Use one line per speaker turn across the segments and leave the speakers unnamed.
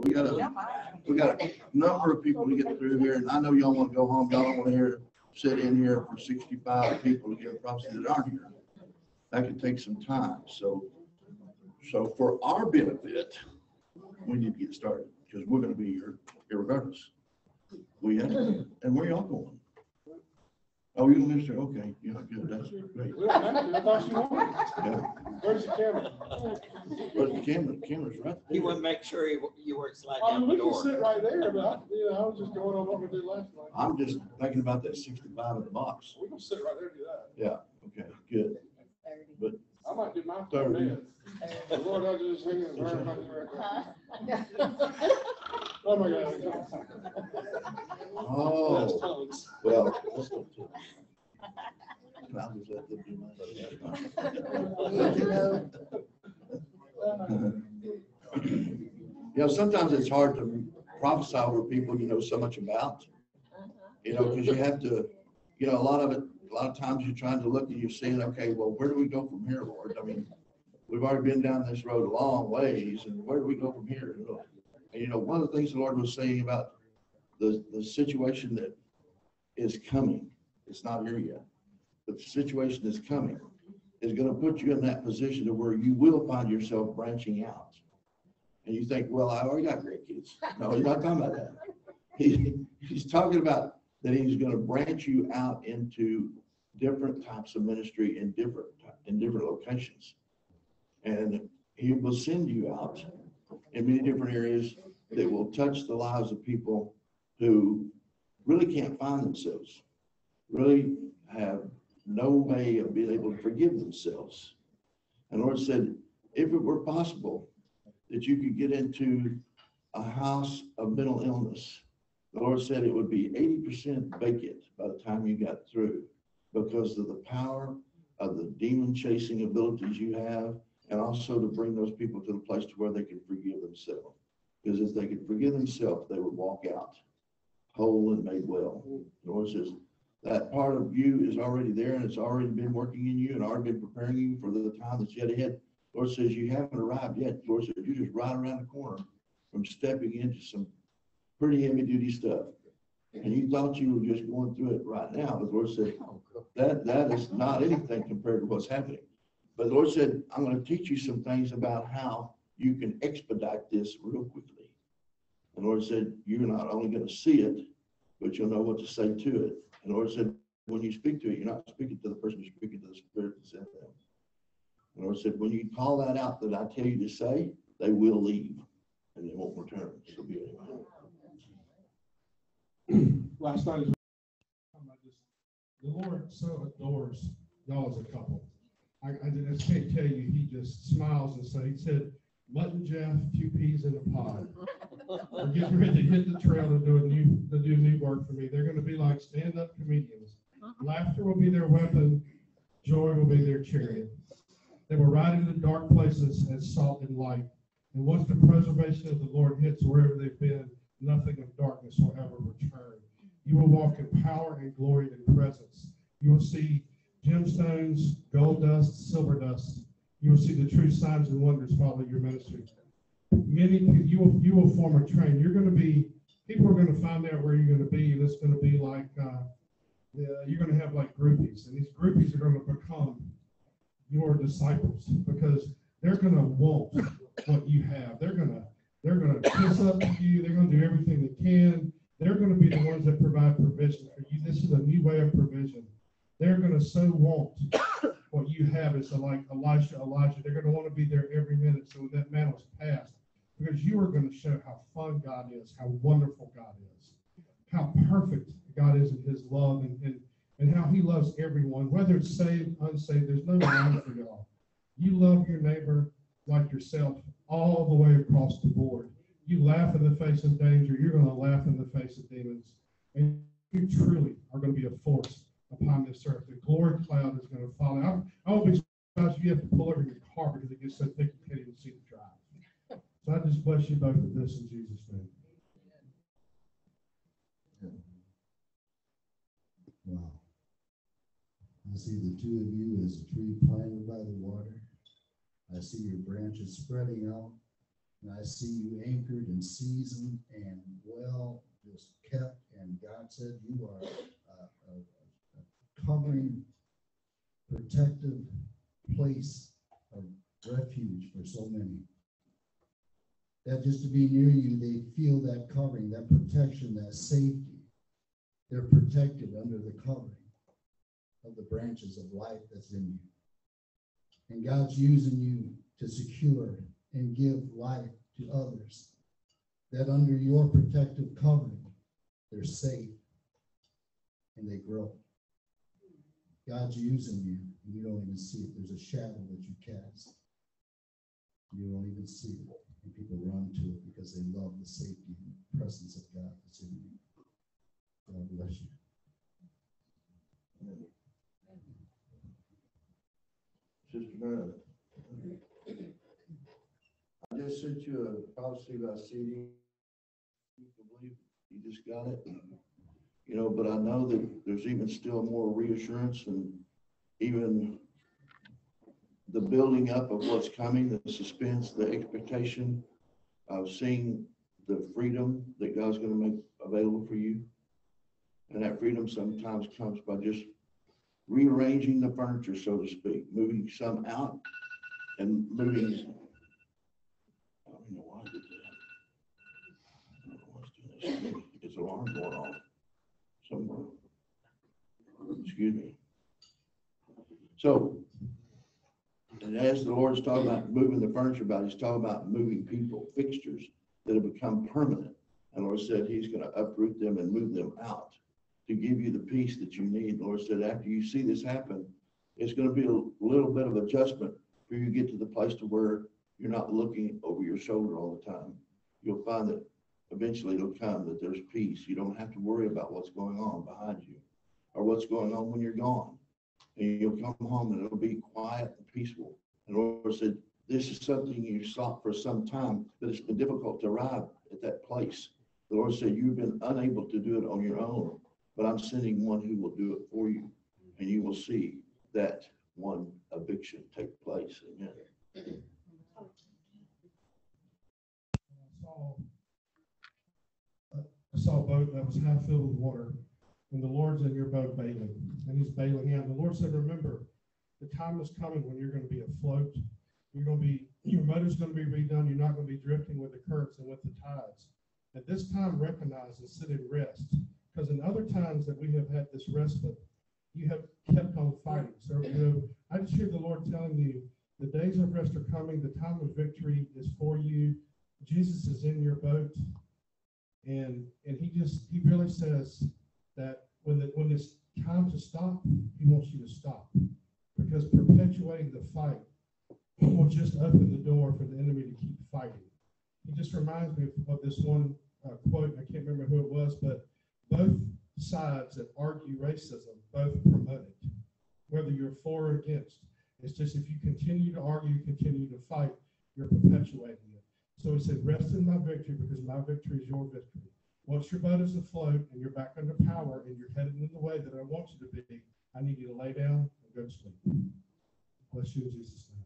We got a, we got a number of people to get through here, and I know y'all want to go home. Y'all don't want to hear, sit in here for sixty-five people to get across that aren't here. That could take some time, so, so for our benefit, we need to get started, because we're gonna be here irregardless. We, and where y'all going? Oh, you missed her, okay, yeah, good, that's great.
We don't have to, I thought you wanted.
Yeah,
Where's the camera?
but the camera, camera's right there.
He
there.
would make sure you, you weren't sliding
I
out
mean,
the
we can
door.
sit right there, but I, you know, I was just going on what we did last night.
I'm just thinking about that sixty-five in the box.
We can sit right there and do that.
Yeah, okay, good.
I might do my
Thirty.
third The Lord, I just hang in there. Oh, my God.
Oh,
tongues.
well. let's go to it. I'll just let them do my- You know, sometimes it's hard to prophesy over people you know so much about, you know, because you have to, you know, a lot of it, a lot of times you're trying to look and you're saying, okay, well, where do we go from here, Lord? I mean, we've already been down this road a long ways, and where do we go from here? And you know, one of the things the Lord was saying about the, the situation that is coming, it's not here yet, but the situation that's coming is gonna put you in that position to where you will find yourself branching out. And you think, well, I already got great kids. No, he's not talking about that. He, he's talking about that he's gonna branch you out into different types of ministry in different, in different locations. And he will send you out in many different areas that will touch the lives of people who really can't find themselves, really have no way of being able to forgive themselves. And Lord said, if it were possible that you could get into a house of mental illness, the Lord said it would be eighty percent vacant by the time you got through because of the power of the demon chasing abilities you have and also to bring those people to the place to where they can forgive themselves. Because if they could forgive themselves, they would walk out whole and made well. The Lord says, that part of you is already there and it's already been working in you and already been preparing you for the time that's yet ahead. Lord says, you haven't arrived yet. Lord says, you're just right around the corner from stepping into some pretty heavy duty stuff. And you thought you were just going through it right now, but the Lord said, oh, that, that is not anything compared to what's happening. But the Lord said, I'm gonna teach you some things about how you can expedite this real quickly. And the Lord said, you're not only gonna see it, but you'll know what to say to it. And the Lord said, when you speak to it, you're not speaking to the person, you're speaking to the spirit that's in them. And the Lord said, when you call that out that I tell you to say, they will leave and they won't return. So be it.
Last night
just- The Lord so adores y'all as a couple. I, I just can't tell you, he just smiles and says, he said, Mutt and Jeff, two peas in a pod. We're getting ready to hit the trail to do a new, to do new work for me. They're gonna be like stand-up comedians. Laughter will be their weapon, joy will be their chariot. They will ride into dark places as salt and light. And once the preservation of the Lord hits wherever they've been, nothing of darkness will ever return. You will walk in power and glory and presence. You will see gemstones, gold dust, silver dust. You will see the true signs and wonders follow your ministry. Many, you will, you will form a train. You're going to be, people are going to find out where you're going to be, and it's going to be like, uh, you're going to have like groupies, and these groupies are going to become your disciples because they're going to want what you have. They're going to, they're going to kiss up to you. They're going to do everything they can. They're going to be the ones that provide provision for you. This is a new way of provision. They're going to so want what you have. It's like Elisha, Elijah. They're going to want to be there every minute. So when that mantle's passed, because you are going to show how fun God is, how wonderful God is, how perfect God is in his love and, and, and how he loves everyone, whether it's saved, unsaved. There's no line for y'all. You love your neighbor like yourself all the way across the board. You laugh in the face of danger, you're going to laugh in the face of demons. And you truly are going to be a force upon this earth. The glory cloud is going to. I, I won't be surprised if you have to pull over your car because it gets so thick you can't even see the drive. So I just bless you both with this in Jesus' name.
Wow. I see the two of you as a tree planted by the water. I see your branches spreading out And I see you anchored and seasoned and well, just kept, and God said you are a, a, covering, protective place of refuge for so many. That just to be near you, they feel that covering, that protection, that safety. They're protected under the covering of the branches of life that's in you. And God's using you to secure and give life to others. That under your protective covering, they're safe and they grow. God's using you, and you don't even see it. There's a shadow that you cast. You don't even see it, and people run to it because they love the safety and presence of God that's in you. God bless you.
Sister. I just sent you a policy by CD. You just got it. You know, but I know that there's even still more reassurance and even the building up of what's coming, the suspense, the expectation of seeing the freedom that God's gonna make available for you. And that freedom sometimes comes by just rearranging the furniture, so to speak, moving some out and moving. I don't know why I did that. I don't know It's alarm going off somewhere. Excuse me. So, and as the Lord's talking about moving the furniture about, he's talking about moving people, fixtures that have become permanent. And Lord said he's gonna uproot them and move them out to give you the peace that you need. Lord said, after you see this happen, it's gonna be a little bit of adjustment for you to get to the place to where you're not looking over your shoulder all the time. You'll find that eventually it'll come that there's peace. You don't have to worry about what's going on behind you or what's going on when you're gone. And you'll come home and it'll be quiet and peaceful. And the Lord said, this is something you sought for some time, but it's been difficult to arrive at that place. The Lord said, you've been unable to do it on your own but I'm sending one who will do it for you. And you will see that one eviction take place. Amen.
I saw, a boat that was half filled with water, and the Lord's in your boat bailing, and he's bailing out. The Lord said, remember, the time is coming when you're gonna be afloat. You're gonna be, your motor's gonna be redone. You're not gonna be drifting with the currents and with the tides. At this time, recognize and sit in rest, because in other times that we have had this respite, you have kept on fighting. So, you know, I just hear the Lord telling you, the days of rest are coming. The time of victory is for you. Jesus is in your boat. And, and he just, he really says that when the, when it's time to stop, he wants you to stop. Because perpetuating the fight will just open the door for the enemy to keep fighting. He just reminds me of, of this one uh, quote, I can't remember who it was, but both sides that argue racism both promote it, whether you're for or against. It's just if you continue to argue, continue to fight, you're perpetuating it. So he said, rest in my victory because my victory is your victory. Once your boat is afloat and you're back under power and you're headed in the way that I want you to be, I need you to lay down and go to sleep. Bless you in Jesus' name.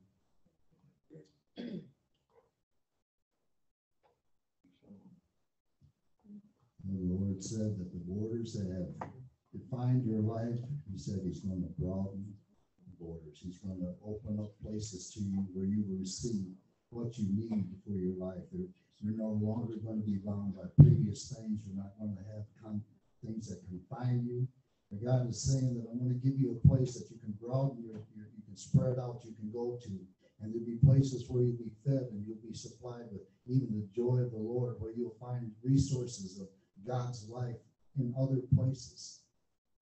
The Lord said that the borders that have defined your life, he said he's going to broaden the borders. He's going to open up places to you where you will receive what you need for your life. You're, no longer going to be bound by previous things. You're not going to have con- things that confine you. But God is saying that I'm going to give you a place that you can broaden your, your you can spread out, you can go to. And there'll be places where you'll be fed and you'll be supplied with even the joy of the Lord, where you'll find resources of God's life in other places.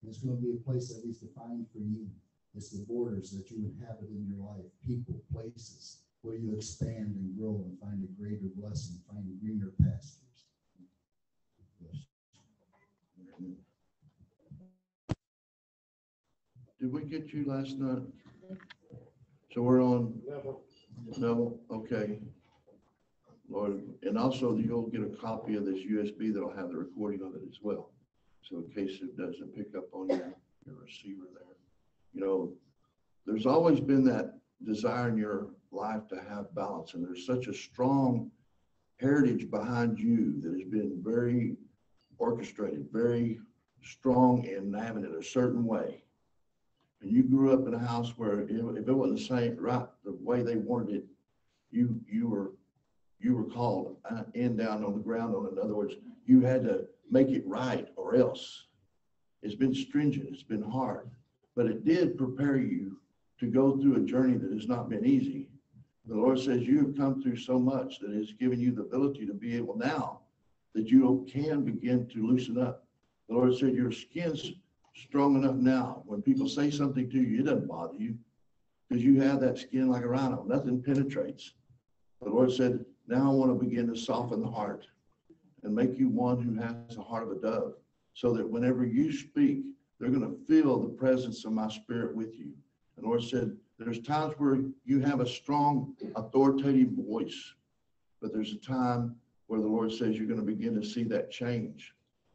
And it's going to be a place that is defined for you. It's the borders that you inhabit in your life, people, places where you expand and grow and find a greater blessing, find greener pastures.
Did we get you last night? So we're on,
Level.
no, okay. Lord, and also you'll get a copy of this USB that'll have the recording of it as well. So in case it doesn't pick up on your, your receiver there. You know, there's always been that desire in your life to have balance and there's such a strong heritage behind you that has been very orchestrated, very strong having it a certain way. And you grew up in a house where if it wasn't the same, right, the way they wanted it, you, you were, you were called uh, in down on the ground on. In other words, you had to make it right or else. It's been stringent, it's been hard, but it did prepare you to go through a journey that has not been easy. The Lord says you have come through so much that has given you the ability to be able now that you can begin to loosen up. The Lord said your skin's strong enough now. When people say something to you, it doesn't bother you because you have that skin like a rhino. Nothing penetrates. The Lord said, now I want to begin to soften the heart and make you one who has the heart of a dove so that whenever you speak, they're going to feel the presence of my spirit with you. The Lord said, there's times where you have a strong, authoritative voice, but there's a time where the Lord says you're going to begin to see that change.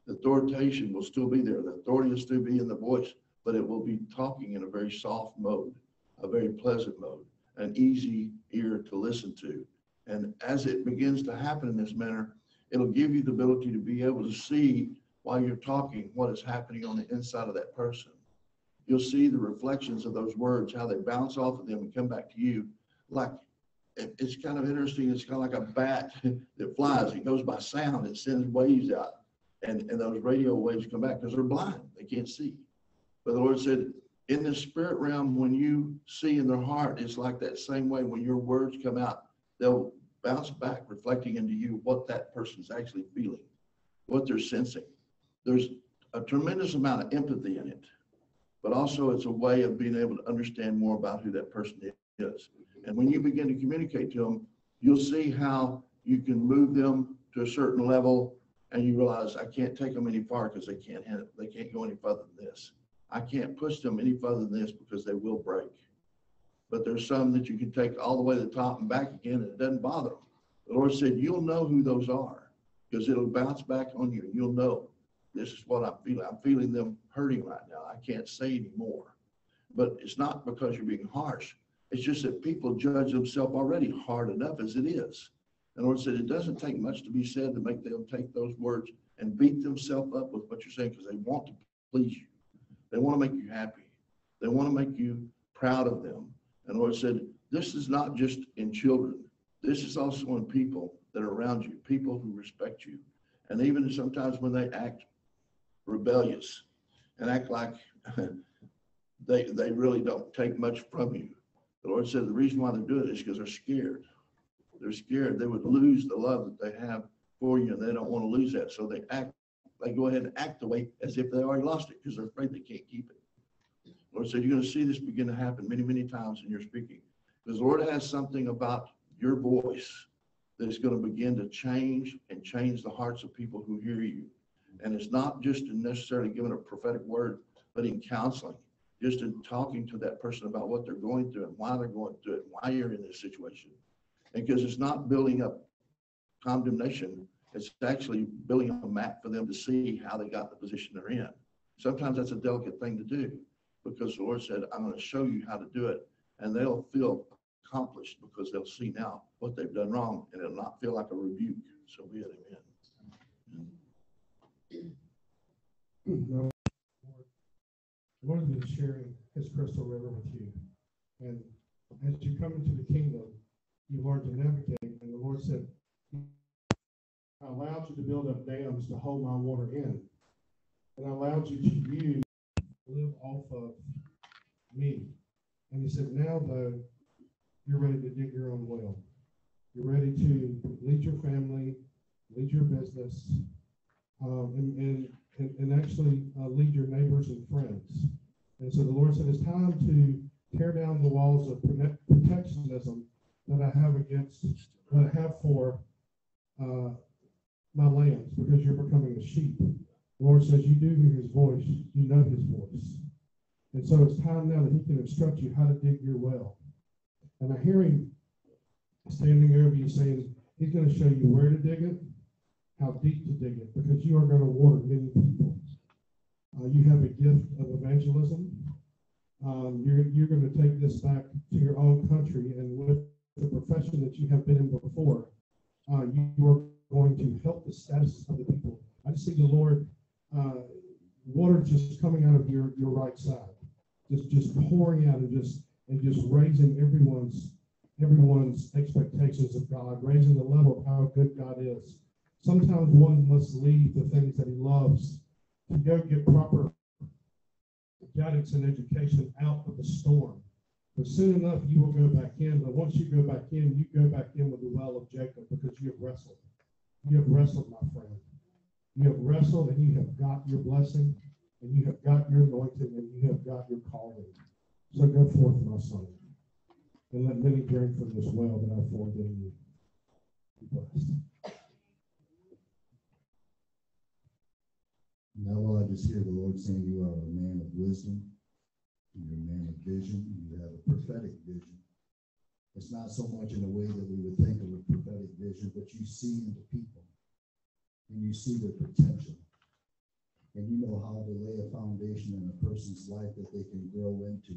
The authoritation will still be there. The authority will still be in the voice, but it will be talking in a very soft mode, a very pleasant mode, an easy ear to listen to. And as it begins to happen in this manner, it'll give you the ability to be able to see while you're talking what is happening on the inside of that person. You'll see the reflections of those words, how they bounce off of them and come back to you. Like, it's kind of interesting. It's kind of like a bat that flies. It goes by sound. It sends waves out. And, and those radio waves come back because they're blind. They can't see. But the Lord said, in the spirit realm, when you see in their heart, it's like that same way when your words come out, they'll bounce back, reflecting into you what that person's actually feeling, what they're sensing. There's a tremendous amount of empathy in it, but also it's a way of being able to understand more about who that person is. And when you begin to communicate to them, you'll see how you can move them to a certain level and you realize I can't take them any far because they can't they can't go any further than this. I can't push them any further than this because they will break. But there's some that you can take all the way to the top and back again and it doesn't bother them. The Lord said, you'll know who those are because it'll bounce back on you. You'll know this is what I'm feeling. I'm feeling them hurting right now. I can't say anymore. But it's not because you're being harsh. It's just that people judge themselves already hard enough as it is. And Lord said, it doesn't take much to be said to make them take those words and beat themselves up with what you're saying because they want to please you. They want to make you happy. They want to make you proud of them. And Lord said, this is not just in children. This is also in people that are around you, people who respect you. And even sometimes when they act rebellious and act like they, they really don't take much from you. The Lord said the reason why they're doing it is because they're scared. They're scared they would lose the love that they have for you and they don't want to lose that. So they act, they go ahead and act the way as if they already lost it because they're afraid they can't keep it. The Lord said, you're going to see this begin to happen many, many times in your speaking. Because the Lord has something about your voice that is going to begin to change and change the hearts of people who hear you. And it's not just in necessarily giving a prophetic word, but in counseling, just in talking to that person about what they're going through and why they're going through it, why you're in this situation. And because it's not building up condemnation, it's actually building a map for them to see how they got the position they're in. Sometimes that's a delicate thing to do because the Lord said, I'm going to show you how to do it. And they'll feel accomplished because they'll see now what they've done wrong and it'll not feel like a rebuke. So be it, amen.
Lord been sharing his crystal river with you. And as you come into the kingdom, you learn to navigate. And the Lord said, I allowed you to build up dams to hold my water in. And I allowed you to use, live off of me. And he said, now though, you're ready to dig your own well. You're ready to lead your family, lead your business, um, and, and, and, and actually uh, lead your neighbors and friends. And so the Lord said, it's time to tear down the walls of protectionism that I have against, that I have for uh, my lambs, because you're becoming a sheep. The Lord says, you do hear his voice, you know his voice. And so it's time now that he can instruct you how to dig your well. And I hear him standing over you saying, he's going to show you where to dig it, how deep to dig it, because you are going to water many people. Uh, you have a gift of evangelism. Um, you're, you're going to take this back to your own country and with the profession that you have been in before, uh, you are going to help the status of the people. I just see the Lord, uh, water just coming out of your, your right side, just, just pouring out and just, and just raising everyone's, everyone's expectations of God, raising the level of how good God is. Sometimes one must leave the things that he loves to go get proper guidance and education out of the storm. But soon enough, you will go back in. But once you go back in, you go back in with the well of Jacob because you have wrestled. You have wrestled, my friend. You have wrestled and you have got your blessing and you have got your anointing and you have got your calling. So go forth, my son, and let many drink from this well that I formed in you. Be blessed.
Now, while I just hear the Lord saying you are a man of wisdom. You're a man of vision. You have a prophetic vision. It's not so much in a way that we would think of a prophetic vision, but you see into people and you see their potential. And you know how to lay a foundation in a person's life that they can grow into.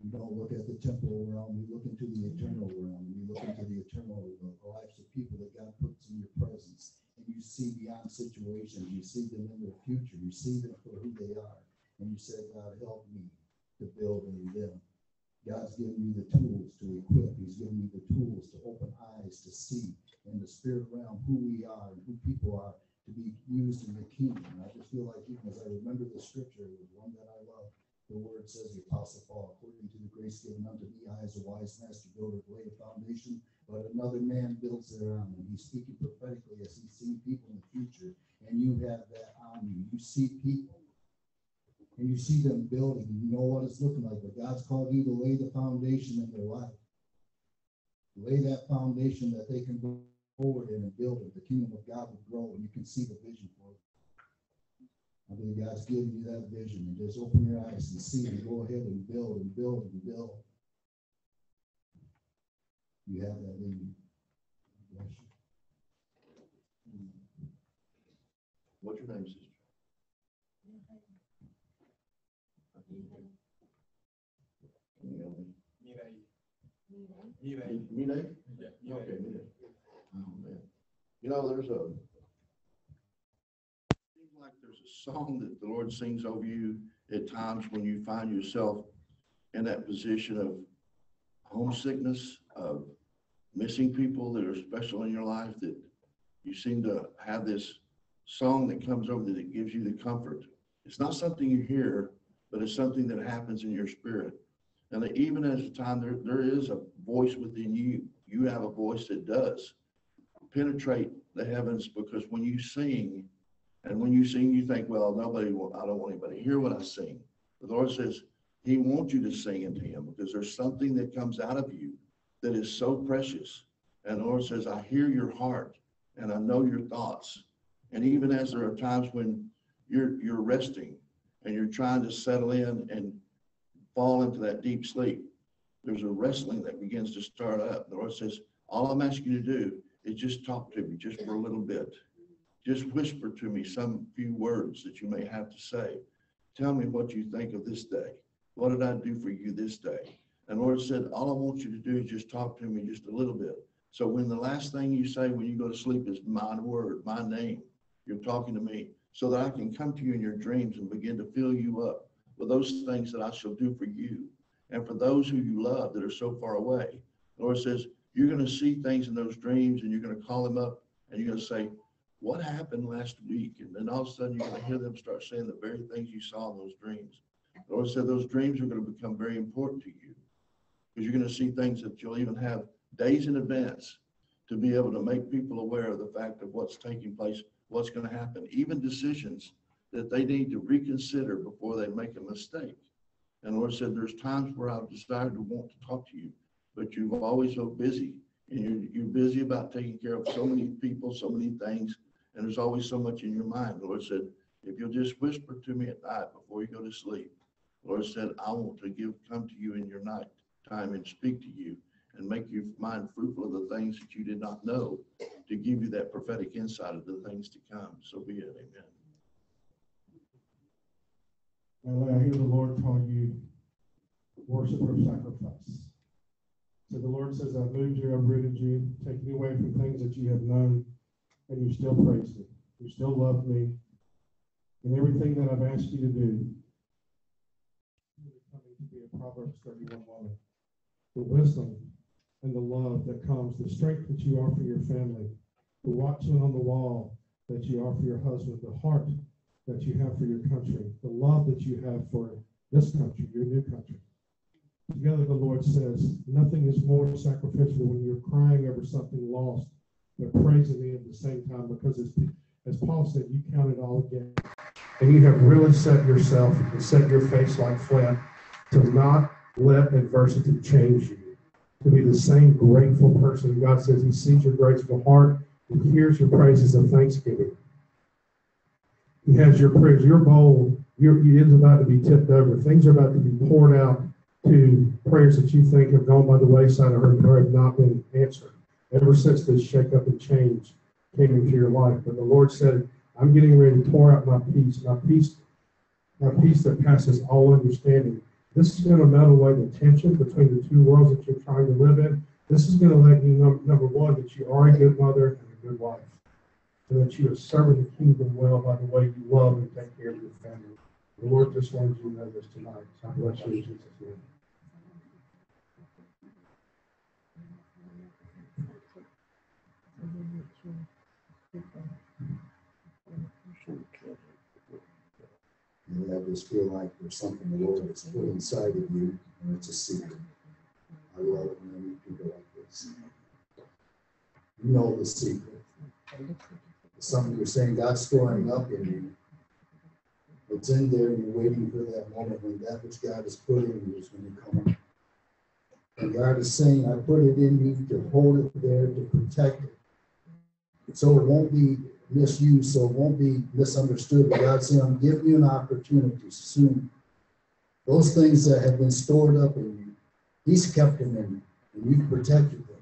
You don't look at the temporal realm, you look into the eternal realm. You look into the eternal lives of people that God puts in your presence. And you see beyond situations, you see them in their future, you see them for who they are. And you say, God, help me to build in them. God's given you the tools to equip. He's given you the tools to open eyes to see in the spirit realm who we are and who people are to be used in the kingdom. And I just feel like even as I remember the scripture, was one that I love. The word says, the apostle Paul, according to the grace given unto me, I as a wise master builder laid a foundation, but another man builds thereon. And he's speaking prophetically as he's seeing people in the future. And you have that on you. You see people and you see them building, you know what it's looking like, but God's called you to lay the foundation in their life. Lay that foundation that they can go forward in and build it. The kingdom of God will grow, and you can see the vision for it. I believe God's giving you that vision, and just open your eyes and see, and go ahead and build and build and build. You have that in you. Bless you.
What's your name, sister? Help me? Mine? Okay, Mine. Oh, man. You know, there's a, seems like there's a song that the Lord sings over you at times when you find yourself in that position of homesickness, of missing people that are special in your life, that you seem to have this song that comes over that gives you the comfort. It's not something you hear, but it's something that happens in your spirit. And even as a time there, there is a voice within you. You have a voice that does penetrate the heavens because when you sing, and when you sing, you think, well, nobody will, I don't want anybody to hear what I sing. The Lord says He wants you to sing into Him because there's something that comes out of you that is so precious. And the Lord says, I hear your heart and I know your thoughts. And even as there are times when you're you're resting and you're trying to settle in and fall into that deep sleep, there's a wrestling that begins to start up. The Lord says, All I'm asking you to do is just talk to me just for a little bit. Just whisper to me some few words that you may have to say. Tell me what you think of this day. What did I do for you this day? And Lord said, All I want you to do is just talk to me just a little bit. So when the last thing you say when you go to sleep is my word, my name, you're talking to me so that I can come to you in your dreams and begin to fill you up with those things that I shall do for you and for those who you love that are so far away. The Lord says, you're going to see things in those dreams and you're going to call them up and you're going to say, what happened last week? And then all of a sudden you're going to hear them start saying the very things you saw in those dreams. The Lord said those dreams are going to become very important to you because you're going to see things that you'll even have days in advance to be able to make people aware of the fact of what's taking place, what's going to happen, even decisions that they need to reconsider before they make a mistake. And Lord said, there's times where I've decided to want to talk to you, but you've always so busy and you're, you're busy about taking care of so many people, so many things, and there's always so much in your mind. The Lord said, if you'll just whisper to me at night before you go to sleep, the Lord said, I want to give, come to you in your night time and speak to you and make your mind fruitful of the things that you did not know to give you that prophetic insight of the things to come. So be it. Amen.
And I hear the Lord call you worshiper of sacrifice. So the Lord says, I've moved you, I've rooted you, taken you away from things that you have known, and you still praise me. You still love me. And everything that I've asked you to do, coming to be a Proverbs thirty-one woman. The wisdom and the love that comes, the strength that you offer your family, the watchman on the wall that you for your husband, the heart that you have for your country, the love that you have for this country, your new country. Together, the Lord says, nothing is more sacrificial when you're crying over something lost, but praising me at the same time, because as, as Paul said, you count it all again. And you have really set yourself and set your face like flint to not let adversity change you, to be the same grateful person. God says he sees your grateful heart and hears your praises of thanksgiving. He has your prayers, your bowl, your, it is about to be tipped over. Things are about to be poured out to prayers that you think have gone by the wayside or have not been answered ever since this shakeup and change came into your life. But the Lord said, I'm getting ready to pour out my peace, my peace, my peace that passes all understanding. This is going to melt away the tension between the two worlds that you're trying to live in. This is going to let you know, number one, that you are a good mother and a good wife, and that you are serving the kingdom well by the way you love and take care of your family. The Lord just wants you to know this tonight. So I bless you in Jesus' name.
You have this feel like there's something the Lord has put inside of you, and it's a secret. I love it when I meet people like this. You know the secret. Something you're saying God's storing up in you. It's in there, and you're waiting for that moment when that which God has put in you is going to come. And God is saying, I put it in you to hold it there, to protect it. So it won't be misused, so it won't be misunderstood. But God said, I'm giving you an opportunity soon. Those things that have been stored up in you, He's kept them in you, and you've protected them.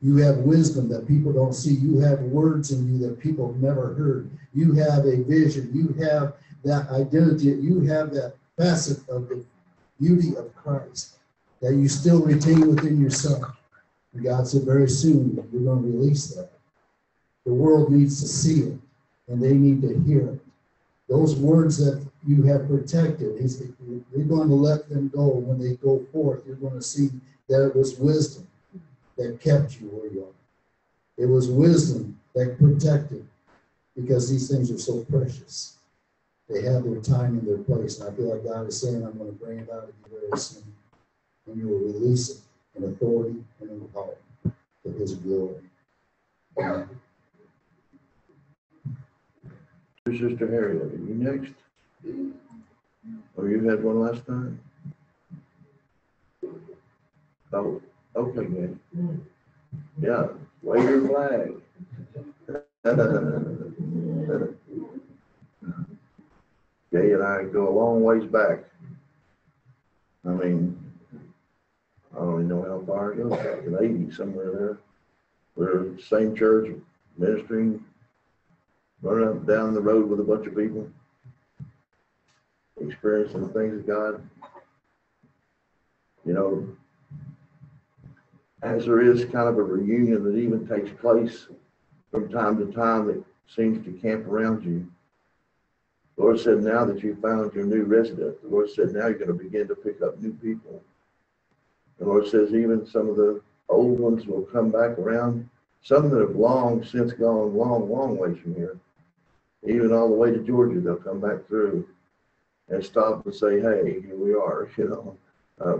You have wisdom that people don't see. You have words in you that people have never heard. You have a vision. You have that identity. You have that facet of the beauty of Christ that you still retain within yourself. And God said, very soon, you're going to release that. The world needs to see it and they need to hear it. Those words that you have protected, he's, you're going to let them go. When they go forth, you're going to see that it was wisdom that kept you where you are. It was wisdom that protected because these things are so precious. They have their time and their place. And I feel like God is saying, I'm going to bring it out of you very soon. And you will release it in authority and in power for his glory. Amen.
Sister Harriet, are you next? Or you had one last time? Oh, okay, man. Yeah, wave your flag. Gay and I go a long ways back. I mean, I don't even know how far it goes, back in the eighties, somewhere there. We're the same church, ministering, running up and down the road with a bunch of people, experiencing the things of God. You know, as there is kind of a reunion that even takes place from time to time that seems to camp around you. The Lord said, now that you've found your new resident, the Lord said, now you're going to begin to pick up new people. The Lord says, even some of the old ones will come back around, some that have long since gone long, long ways from here even all the way to Georgia, they'll come back through and stop and say, hey, here we are, you know. Uh,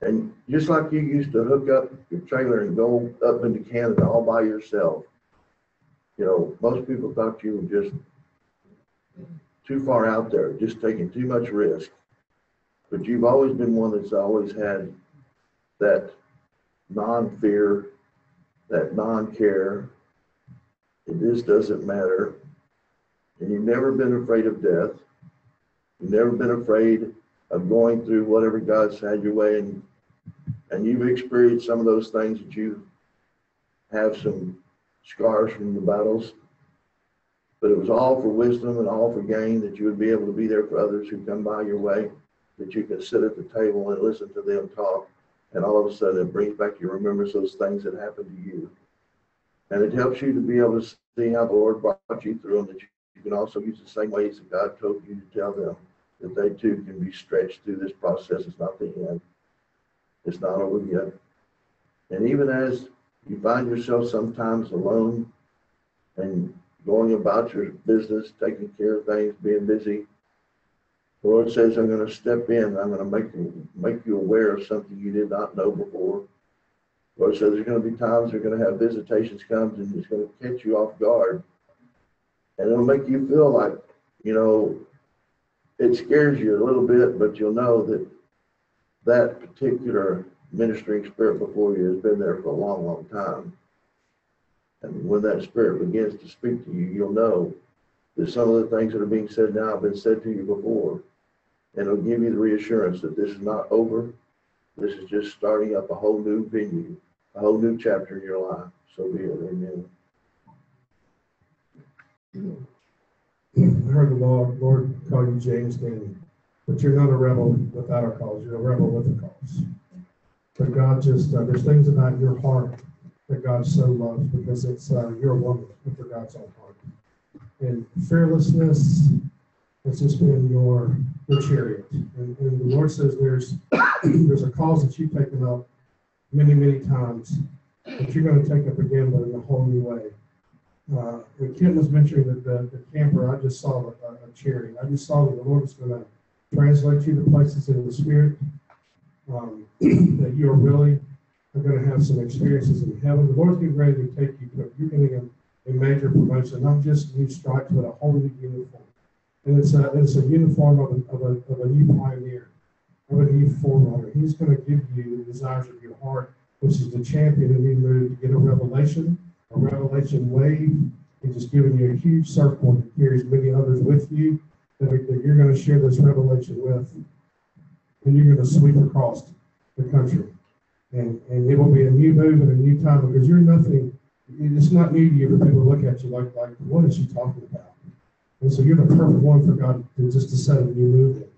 and just like you used to hook up your trailer and go up into Canada all by yourself, you know, most people thought you were just too far out there, just taking too much risk. But you've always been one that's always had that non-fear, that non-care. It just doesn't matter and you've never been afraid of death. You've never been afraid of going through whatever God's had your way, and and you've experienced some of those things that you have some scars from the battles. But it was all for wisdom and all for gain that you would be able to be there for others who come by your way, that you can sit at the table and listen to them talk And all of a sudden it brings back your remembrance those things that happened to you. And it helps you to be able to see how the Lord brought you through them, that you can also use the same ways that God told you to tell them that they too can be stretched through this process. It's not the end. It's not over yet. And even as you find yourself sometimes alone and going about your business, taking care of things, being busy, the Lord says, I'm going to step in. I'm going to make you, make you aware of something you did not know before. The Lord says there's going to be times you're going to have visitations come and it's going to catch you off guard. And it'll make you feel like, you know, it scares you a little bit, but you'll know that that particular ministering spirit before you has been there for a long, long time. And when that spirit begins to speak to you, you'll know that some of the things that are being said now have been said to you before. And it'll give you the reassurance that this is not over. This is just starting up a whole new venue, a whole new chapter in your life. So be it. Amen.
I heard the Lord, call you James Dean, but you're not a rebel without a cause. You're a rebel with a cause. But God just, uh, there's things about your heart that God so loves because it's, uh, you're a woman after God's own heart. And fearlessness has just been your, your chariot. And, and the Lord says there's, there's a cause that you've taken up many, many times that you're going to take up again, but in a whole new way. Uh, when Kim was mentioning the, the, the camper, I just saw a, a chariot. I just saw that the Lord was going to translate you to places in the spirit. Um, that you are really are going to have some experiences in heaven. The Lord's getting ready to take you to, you're getting a, a major promotion, not just new stripes, but a whole new uniform. And it's a, it's a uniform of a, of a, of a new pioneer, of a new forerunner. He's going to give you the desires of your heart, which is the champion and you move to get a revelation, a revelation wave. He's just giving you a huge surfboard that carries many others with you that, that you're going to share this revelation with. And you're going to sweep across the country. And, and it will be a new move and a new time because you're nothing, it's not new to you for people look at you like, like, what is she talking about? And so you're the perfect one for God to just to set a new movement.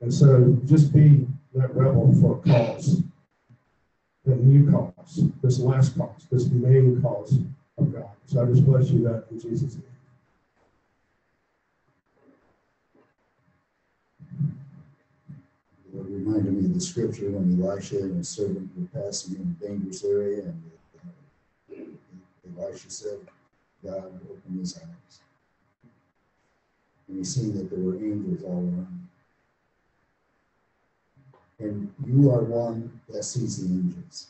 And so just be that rebel for a cause, that new cause, this last cause, this main cause of God. So I just bless you that in Jesus' name.
It reminded me of the scripture when Elisha and his servant were passing in a dangerous area and uh, Elisha said, God opened his eyes. And he seen that there were angels all around. And you are one that sees the angels.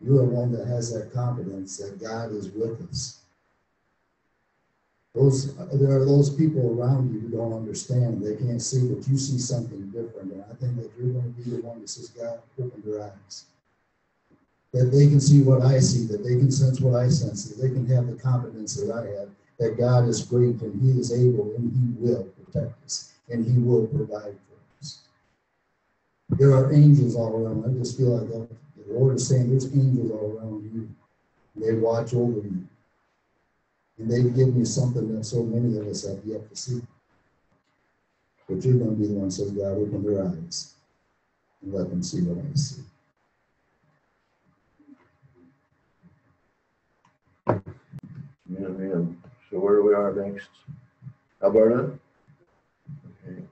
You are one that has that confidence that God is with us. Those, there are those people around you who don't understand. They can't see, but you see something different. And I think that you're going to be the one that says, God, open their eyes. That they can see what I see, that they can sense what I sense, that they can have the confidence that I have, that God is great and He is able and He will protect us and He will provide. There are angels all around. I just feel like the Lord is saying there's angels all around you. They watch over you. And they've given you something that so many of us have yet to see. But you're going to be the one says, God, open their eyes and let them see what I see.
Amen. So where do we are next? Alberta? Okay.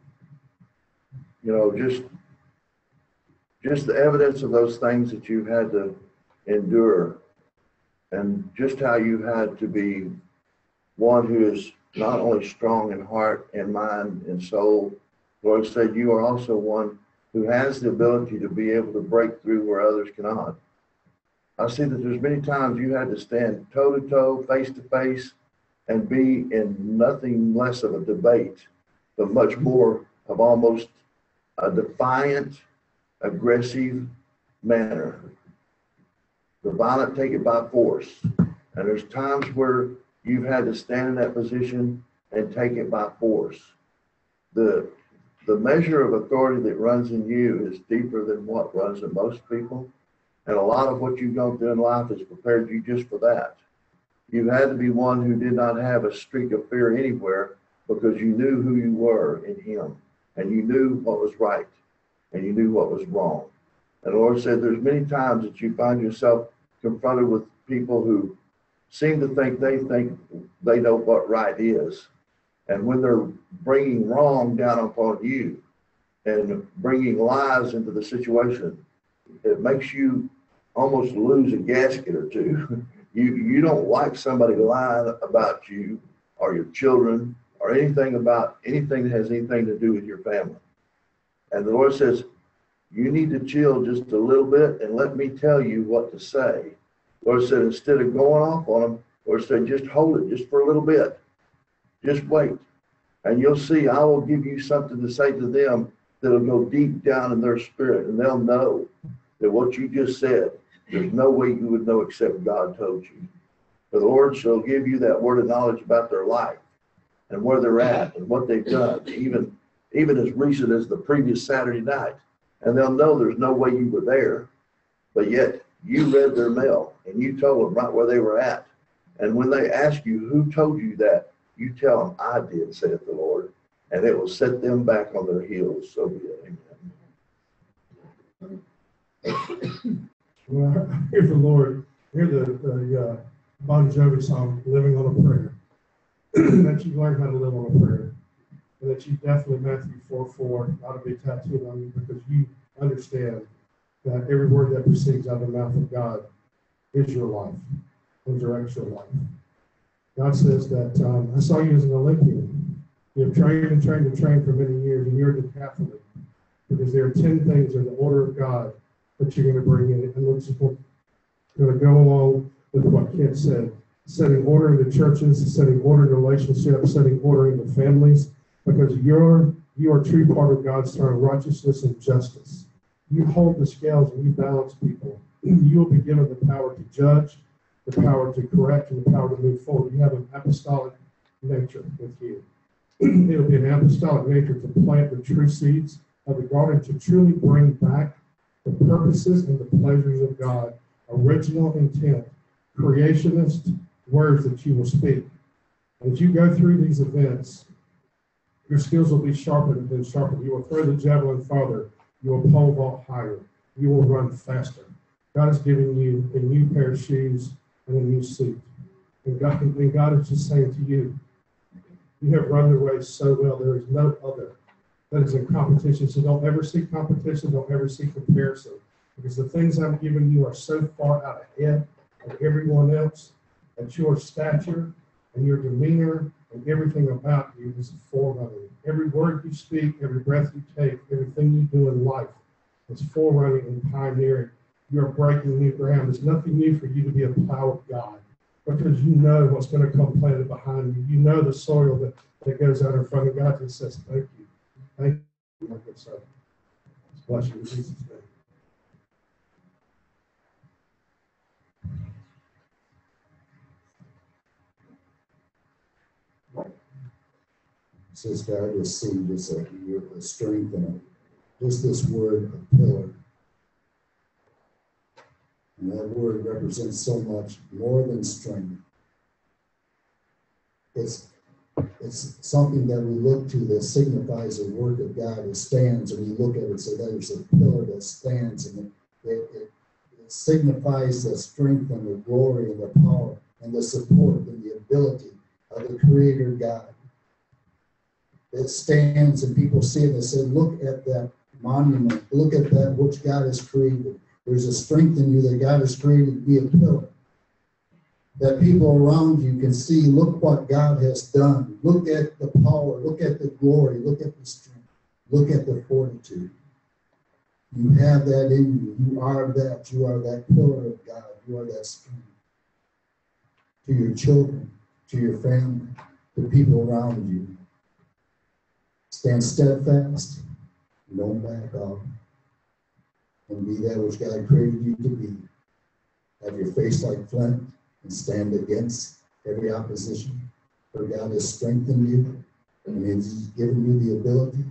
You know, just, just the evidence of those things that you've had to endure and just how you had to be one who is not only strong in heart and mind and soul, Lord said you are also one who has the ability to be able to break through where others cannot. I see that there's many times you had to stand toe to toe, face to face, and be in nothing less of a debate, but much more of almost a defiant, aggressive manner. The violent take it by force. And there's times where you've had to stand in that position and take it by force. The, the measure of authority that runs in you is deeper than what runs in most people. And a lot of what you've gone through in life has prepared you just for that. You had to be one who did not have a streak of fear anywhere because you knew who you were in Him and you knew what was right and you knew what was wrong. And the Lord said, there's many times that you find yourself confronted with people who seem to think they think they know what right is. And when they're bringing wrong down upon you and bringing lies into the situation, it makes you almost lose a gasket or two. You, you don't like somebody lying about you or your children or anything about anything that has anything to do with your family. And the Lord says, you need to chill just a little bit and let me tell you what to say. Lord said, instead of going off on them, Lord said, just hold it just for a little bit. Just wait. And you'll see, I will give you something to say to them that'll go deep down in their spirit and they'll know that what you just said, there's no way you would know except God told you. For the Lord shall give you that word of knowledge about their life and where they're at and what they've done, even, even as recent as the previous Saturday night. And they'll know there's no way you were there, but yet you read their mail and you told them right where they were at. And when they ask you, who told you that? You tell them, I did, saith the Lord, and it will set them back on their heels. So be it. Amen.
Well, hear the Lord, hear the, the, uh, Bon Jovi song, Living on a Prayer. That you learn how to live on a prayer. And that you definitely, Matthew four, four, ought to be tattooed on you because you understand that every word that proceeds out of the mouth of God is your life and directs your life. God says that, um, I saw you as an Olympian. You have trained and trained and trained for many years and you're a decathlete. Because there are ten things in the order of God that you're gonna bring in, and looks going to go along with what Kent said. Setting order in the churches, setting order in relationships, setting order in the families, because you're, you are true part of God's throne, righteousness and justice. You hold the scales and you balance people. You will be given the power to judge, the power to correct, and the power to move forward. You have an apostolic nature with you. It'll be an apostolic nature to plant the true seeds of the garden to truly bring back the purposes and the pleasures of God, original intent, creationist words that you will speak. As you go through these events, your skills will be sharpened and sharpened. You will throw the javelin farther. You will pole vault higher. You will run faster. God is giving you a new pair of shoes and a new suit. And God, and God is just saying to you, you have run the race so well. There is no other that is in competition. So don't ever seek competition. Don't ever seek comparison. Because the things I'm giving you are so far out ahead of everyone else that your stature and your demeanor and everything about you is a forerunning. Every word you speak, every breath you take, everything you do in life is forerunning and pioneering. You're breaking new ground. There's nothing new for you to be a plow of God because you know what's going to come planted behind you. You know the soil that, that goes out in front of God that says, Thank you. Thank you, my good son. Bless you in Jesus' name.
Says God is seen as a, a strength and just this word, a pillar. And that word represents so much more than strength. It's, it's something that we look to that signifies the work of God. It stands, and you look at it, so there's a pillar that stands, and it, it, it, it signifies the strength and the glory and the power and the support and the ability of the Creator God it stands and people see it and say, look at that monument, look at that which God has created. There's a strength in you that God has created to be a pillar. That people around you can see, look what God has done. Look at the power, look at the glory, look at the strength, look at the fortitude. You have that in you. You are that. You are that pillar of God. You are that strength. To your children, to your family, to people around you. Stand steadfast, don't back off, and be that which God created you to be. Have your face like flint and stand against every opposition. For God has strengthened you and He's given you the ability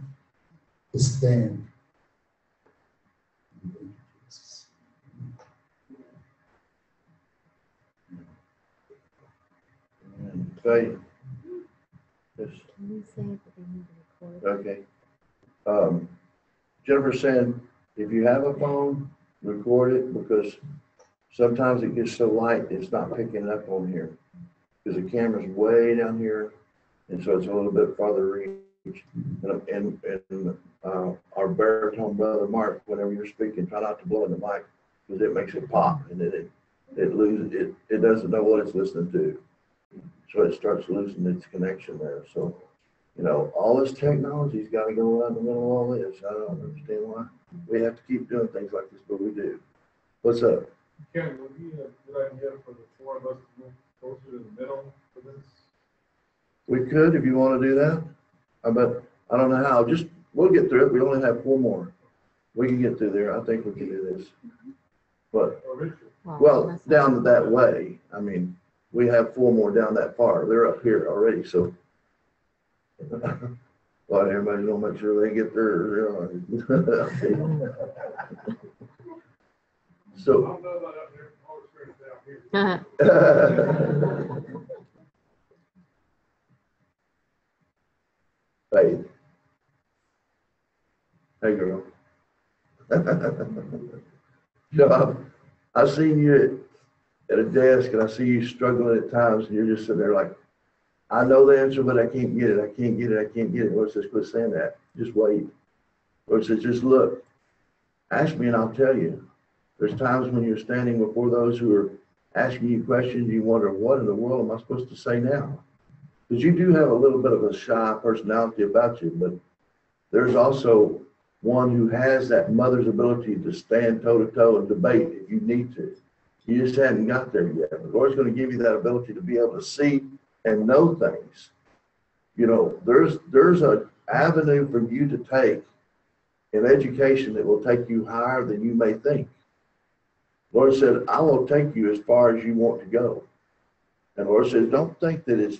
to stand.
Yes,
Can say they need to record?
okay. Um, Jennifer said, if you have a phone, record it because sometimes it gets so light, it's not picking up on here. Because the camera's way down here, and so it's a little bit farther reach. And, and, and, uh, our baritone brother Mark, whenever you're speaking, try not to blow in the mic, because it makes it pop, and then it, it loses, it, it doesn't know what it's listening to. So it starts losing its connection there, so, you know, all this technology's gotta go out in the middle of all this, I don't understand why. We have to keep doing things like this, but we do. What's up?
Kent, would uh, be a good idea for the four of us to move closer to the middle for this?
We could, if you wanna do that, I bet, I don't know how, just, we'll get through it, we only have four more. We can get through there, I think we can do this. But, well, down that way, I mean, we have four more down that far, they're up here already, so. Well, everybody's gonna make sure they get their, uh,
I
So.
don't know about up there, all the down here.
Faith. Hey, girl. No, I, I seen you at a desk and I see you struggling at times and you're just sitting there like, I know the answer, but I can't get it. I can't get it. I can't get it. Lord says, quit saying that. Just wait. Lord says, just look. Ask me and I'll tell you. There's times when you're standing before those who are asking you questions, you wonder, what in the world am I supposed to say now? Because you do have a little bit of a shy personality about you, but there's also one who has that mother's ability to stand toe to toe and debate if you need to. You just hadn't got there yet. The Lord's going to give you that ability to be able to see and know things. You know, there's there's a avenue for you to take in education that will take you higher than you may think. The Lord said, I will take you as far as you want to go. And Lord says, don't think that it's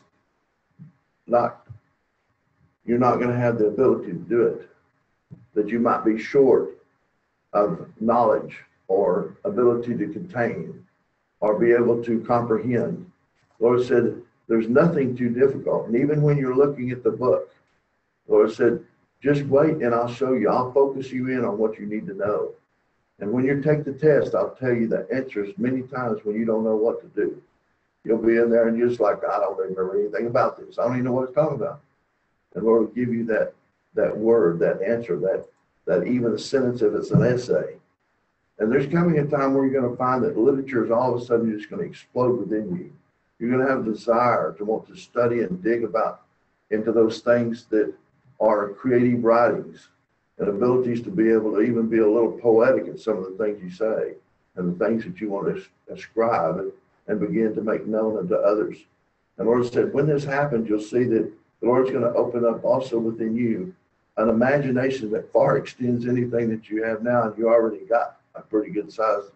not, you're not going to have the ability to do it, that you might be short of knowledge or ability to contain or be able to comprehend. Lord said, there's nothing too difficult. And even when you're looking at the book, Lord said, just wait and I'll show you. I'll focus you in on what you need to know. And when you take the test, I'll tell you the answers many times when you don't know what to do. You'll be in there and you're just like, I don't remember anything about this. I don't even know what it's talking about. And Lord will give you that, that word, that answer, that, that even a sentence if it's an essay. And there's coming a time where you're going to find that literature is all of a sudden just going to explode within you. You're going to have a desire to want to study and dig about into those things that are creative writings and abilities to be able to even be a little poetic in some of the things you say and the things that you want to ascribe and, and begin to make known unto others. And Lord said, when this happens, you'll see that the Lord's going to open up also within you an imagination that far extends anything that you have now, and you already got a pretty good sized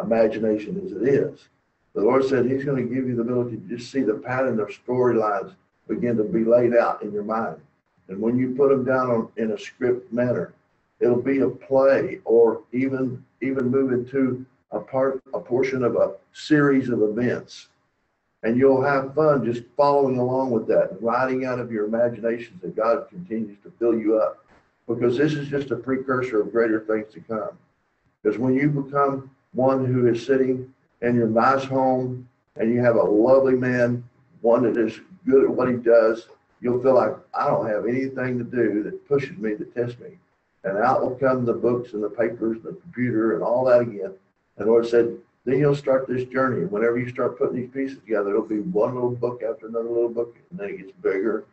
imagination as it is. The Lord said He's going to give you the ability to just see the pattern of storylines begin to be laid out in your mind. And when you put them down on, in a script manner, it'll be a play or even even move into a part a portion of a series of events. And you'll have fun just following along with that and writing out of your imaginations that God continues to fill you up. Because this is just a precursor of greater things to come. Because when you become one who is sitting in your nice home and you have a lovely man, one that is good at what he does, you'll feel like I don't have anything to do that pushes me, to test me. And out will come the books and the papers, and the computer and all that again. And Lord said, then you'll start this journey. And whenever you start putting these pieces together, it'll be one little book after another little book, and then it gets bigger,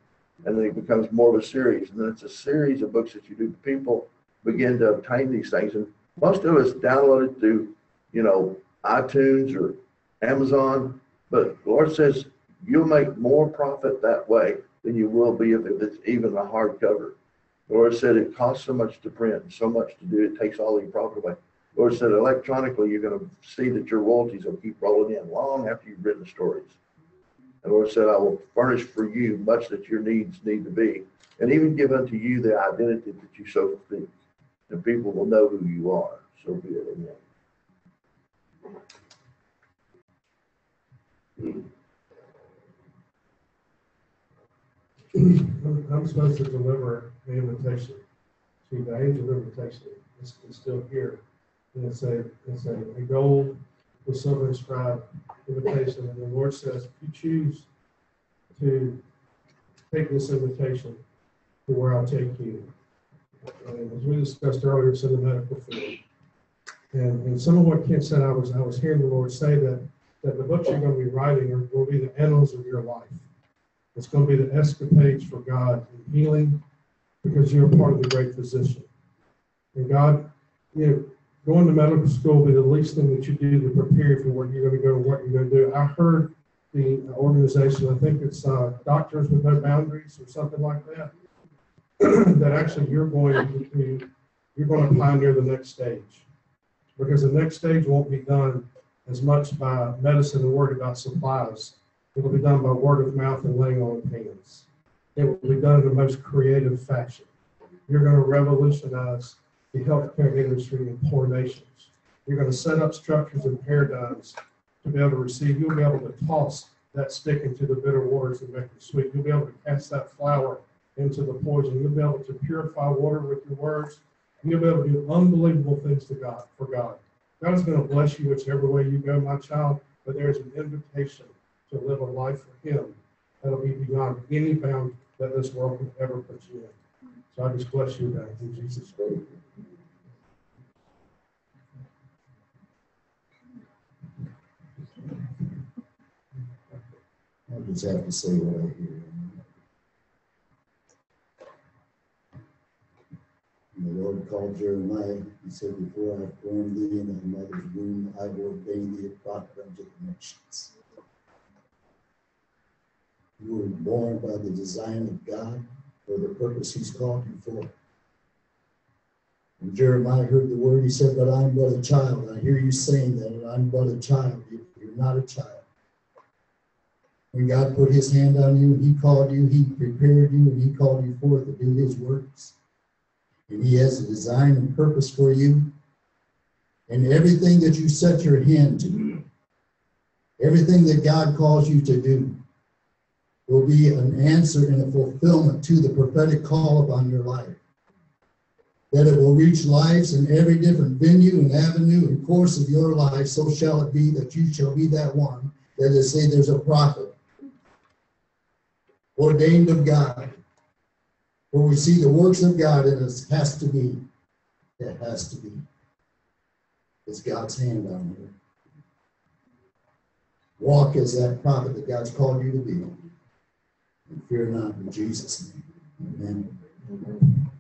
and then it becomes more of a series. And then it's a series of books that you do. People begin to obtain these things. And most of us download it through, you know, iTunes or Amazon. But the Lord says you'll make more profit that way than you will be if it's even a hardcover. The Lord said it costs so much to print, so much to do, it takes all your profit away. The Lord said electronically, you're going to see that your royalties will keep rolling in long after you've written the stories. And the Lord said, I will furnish for you much that your needs need to be, and even give unto you the identity that you so seek. And people will know who you are. So be it. Amen.
I'm supposed to deliver the invitation. See, the angel invitation is still here.
And it's a, it's a, a gold with silver inscribed invitation, and the Lord says, if you choose to take this invitation to where I'll take you. And as we discussed earlier, it's in the medical field. And, and some of what Kent said, I was, I was hearing the Lord say that, that the books you're gonna be writing are, will be the annals of your life. It's gonna be the escapades for God in healing, because you're part of the great physician. And God, you know, going to medical school will be the least thing that you do to prepare for what you're gonna go, and what you're gonna do. I heard the organization, I think it's, uh, Doctors with No Boundaries or something like that, that actually you're going to, you're gonna pioneer the next stage. Because the next stage won't be done as much by medicine and worried about supplies. It'll be done by word of mouth and laying on of hands. It will be done in the most creative fashion. You're gonna revolutionize the healthcare industry in poor nations. You're gonna set up structures and paradigms to be able to receive. You'll be able to toss that stick into the bitter waters and make it sweet. You'll be able to cast that flower into the poison. You'll be able to purify water with your words. You'll be able to do unbelievable things to God, for God. God is gonna bless you whichever way you go, my child, but there's an invitation to live a life for Him that'll be beyond any bound that this world can ever put you in. So I just bless you, God, in Jesus' name.
I just have to say what I hear. And the Lord called Jeremiah, and said, before I formed thee in thy mother's womb, I will ordain thee a prophet unto the nations. You were born by the design of God for the purpose he's called you for. When Jeremiah heard the word, he said, but I'm but a child. I hear you saying that, I'm but a child. You're not a child. When God put his hand on you, and he called you, he prepared you, and he called you forth to do his works. And he has a design and purpose for you. And everything that you set your hand to, everything that God calls you to do, will be an answer and a fulfillment to the prophetic call upon your life. That it will reach lives in every different venue and avenue and course of your life, so shall it be that you shall be that one that is say there's a prophet ordained of God. Where we see the works of God and it has to be, it has to be. It's God's hand on you. Walk as that prophet that God's called you to be. And fear not in Jesus' name. Amen.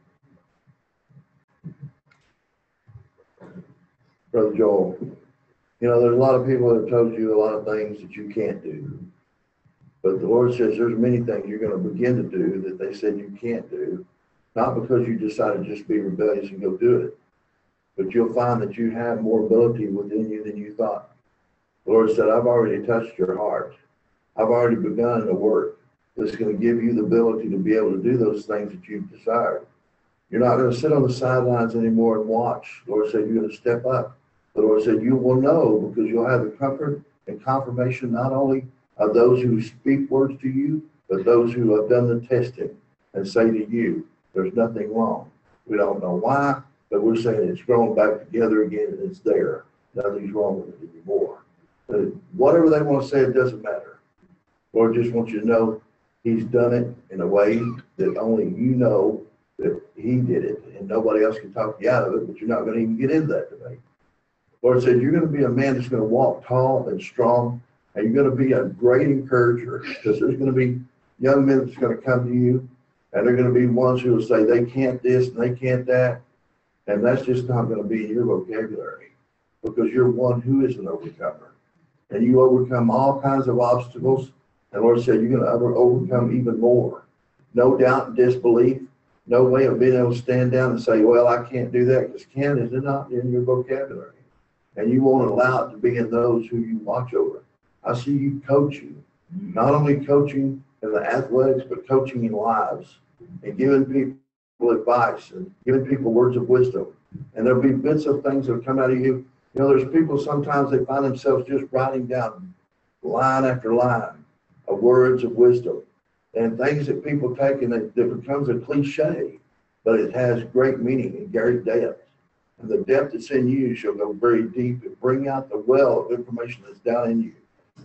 Brother Joel, you know, there's a lot of people that have told you a lot of things that you can't do. But the Lord says there's many things you're gonna begin to do that they said you can't do, not because you decided to just be rebellious and go do it. But you'll find that you have more ability within you than you thought. The Lord said, I've already touched your heart. I've already begun the work that's gonna give you the ability to be able to do those things that you've desired. You're not gonna sit on the sidelines anymore and watch. The Lord said, you're gonna step up. The Lord said, you will know because you'll have the comfort and confirmation not only of those who speak words to you, but those who have done the testing and say to you, there's nothing wrong. We don't know why, but we're saying it's grown back together again and it's there. Nothing's wrong with it anymore. But whatever they want to say, it doesn't matter. Lord just wants you to know he's done it in a way that only you know that he did it and nobody else can talk you out of it, but you're not going to even get into that debate. Lord said, you're going to be a man that's going to walk tall and strong and you're going to be a great encourager because there's going to be young men that's going to come to you and they're going to be ones who will say they can't this and they can't that. And that's just not going to be in your vocabulary because you're one who is an overcomer and you overcome all kinds of obstacles. And Lord said, you're going to overcome even more. No doubt and disbelief, no way of being able to stand down and say, well, I can't do that because can is not in your vocabulary. And you won't allow it to be in those who you watch over. I see you coaching, not only coaching in the athletics, but coaching in lives and giving people advice and giving people words of wisdom. And there'll be bits of things that come out of you. You know, there's people sometimes they find themselves just writing down line after line of words of wisdom and things that people take and it, it becomes a cliche, but it has great meaning and great depth. And the depth that's in you shall go very deep and bring out the well of information that's down in you.